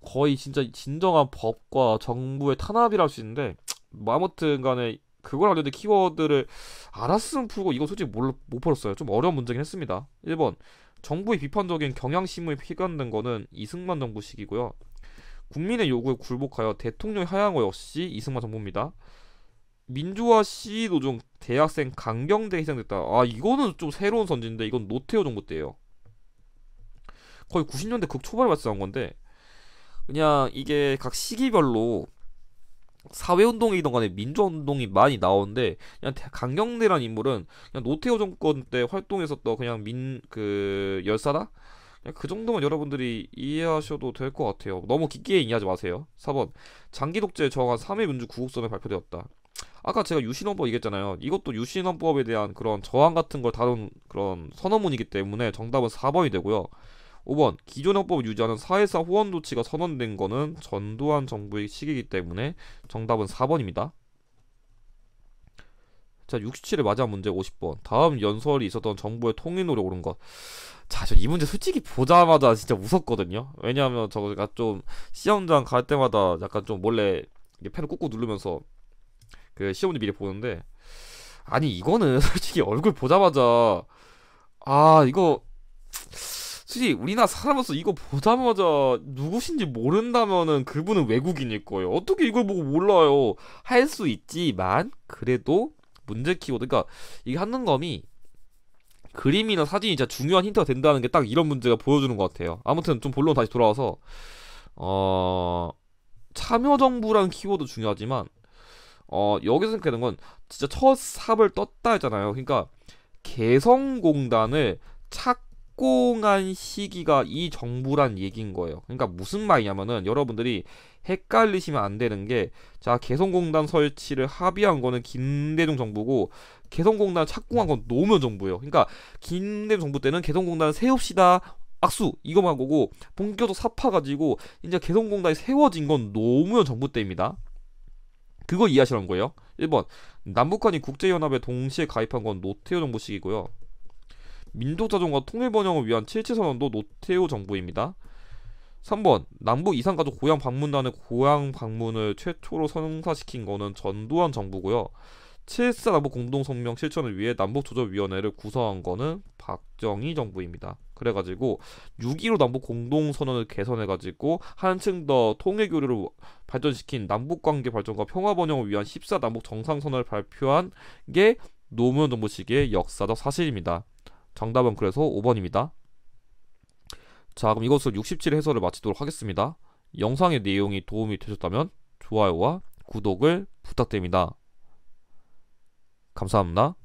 거의 진짜 진정한 법과 정부의 탄압이라 할 수 있는데 뭐 아무튼 간에 그걸 관련된 키워드를 알았으면 풀고 이거 솔직히 못, 못 풀었어요. 좀 어려운 문제긴 했습니다. 1번 정부의 비판적인 경향심을 피감된 거는 이승만 정부 시기고요. 국민의 요구에 굴복하여 대통령이 하향한 거 역시 이승만 정부입니다. 민주화 시위 도중 대학생 강경대 희생됐다. 아 이거는 좀 새로운 선진인데 이건 노태우 정부 때예요. 거의 90년대 극초반에 발생한 건데 그냥 이게 각 시기별로 사회운동이든 간에 민주운동이 많이 나오는데 그냥 강경대란 인물은 그냥 노태우 정권 때 활동했었던 그냥 민 그 열사다? 그 정도만 여러분들이 이해하셔도 될 것 같아요. 너무 깊게 이해하지 마세요. 4번. 장기 독재 정한 3회 민주 구국선에 발표되었다. 아까 제가 유신헌법 얘기했잖아요. 이것도 유신헌법에 대한 그런 저항 같은 걸 다룬 그런 선언문이기 때문에 정답은 4번이 되고요 5번 기존 헌법을 유지하는 사회사 호원 조치가 선언된 거는 전두환 정부의 시기이기 때문에 정답은 4번입니다. 자, 67의 마지막 문제 50번. 다음 연설이 있었던 정부의 통일노래 옳은 것. 자, 저 이 문제 솔직히 보자마자 진짜 웃었거든요. 왜냐하면 저가 좀 시험장 갈 때마다 약간 좀 몰래 펜을 꾹꾹 누르면서 그 시험 문제 미리 보는데 아니 이거는 <laughs> 솔직히 얼굴 보자마자 아 이거 솔직히 우리나라 사람으로서 이거 보자마자 누구신지 모른다면은 그분은 외국인일 거예요. 어떻게 이걸 보고 몰라요? 할 수 있지만 그래도 문제 키워드 그러니까 이게 한능검이 그림이나 사진이 진짜 중요한 힌트가 된다는 게 딱 이런 문제가 보여주는 것 같아요. 아무튼 좀 본론 다시 돌아와서 어 참여정부라는 키워드 중요하지만 어 여기서 생각하는 건 진짜 첫 삽을 떴다 했잖아요. 그러니까 개성공단을 착 착공한 시기가 이 정부란 얘기인 거예요. 그러니까 무슨 말이냐면은 여러분들이 헷갈리시면 안 되는 게 자 개성공단 설치를 합의한 거는 김대중 정부고 개성공단 착공한 건 노무현 정부예요. 그러니까 김대중 정부 때는 개성공단을 세웁시다 악수 이거만 보고 본격적으로 사파 가지고 이제 개성공단이 세워진 건 노무현 정부 때입니다. 그거 이해하시라는 거예요. 1번 남북한이 국제연합에 동시에 가입한 건 노태우 정부 시기고요. 민족자존과 통일번영을 위한 칠치선언도 노태우 정부입니다. 3번 남북 이산가족 고향 방문단의 고향 방문을 최초로 성사시킨 거는 전두환 정부고요. 7.4 남북 공동성명 실천을 위해 남북조정위원회를 구성한 거는 박정희 정부입니다. 그래가지고 6.15 남북 공동선언을 개선해가지고 한층 더 통일교류를 발전시킨 남북관계 발전과 평화 번영을 위한 14 남북 정상선언을 발표한 게 노무현 정부 시기의 역사적 사실입니다. 정답은 그래서 5번입니다. 자 그럼 이것으로 67 해설을 마치도록 하겠습니다. 영상의 내용이 도움이 되셨다면 좋아요와 구독을 부탁드립니다. 감사합니다.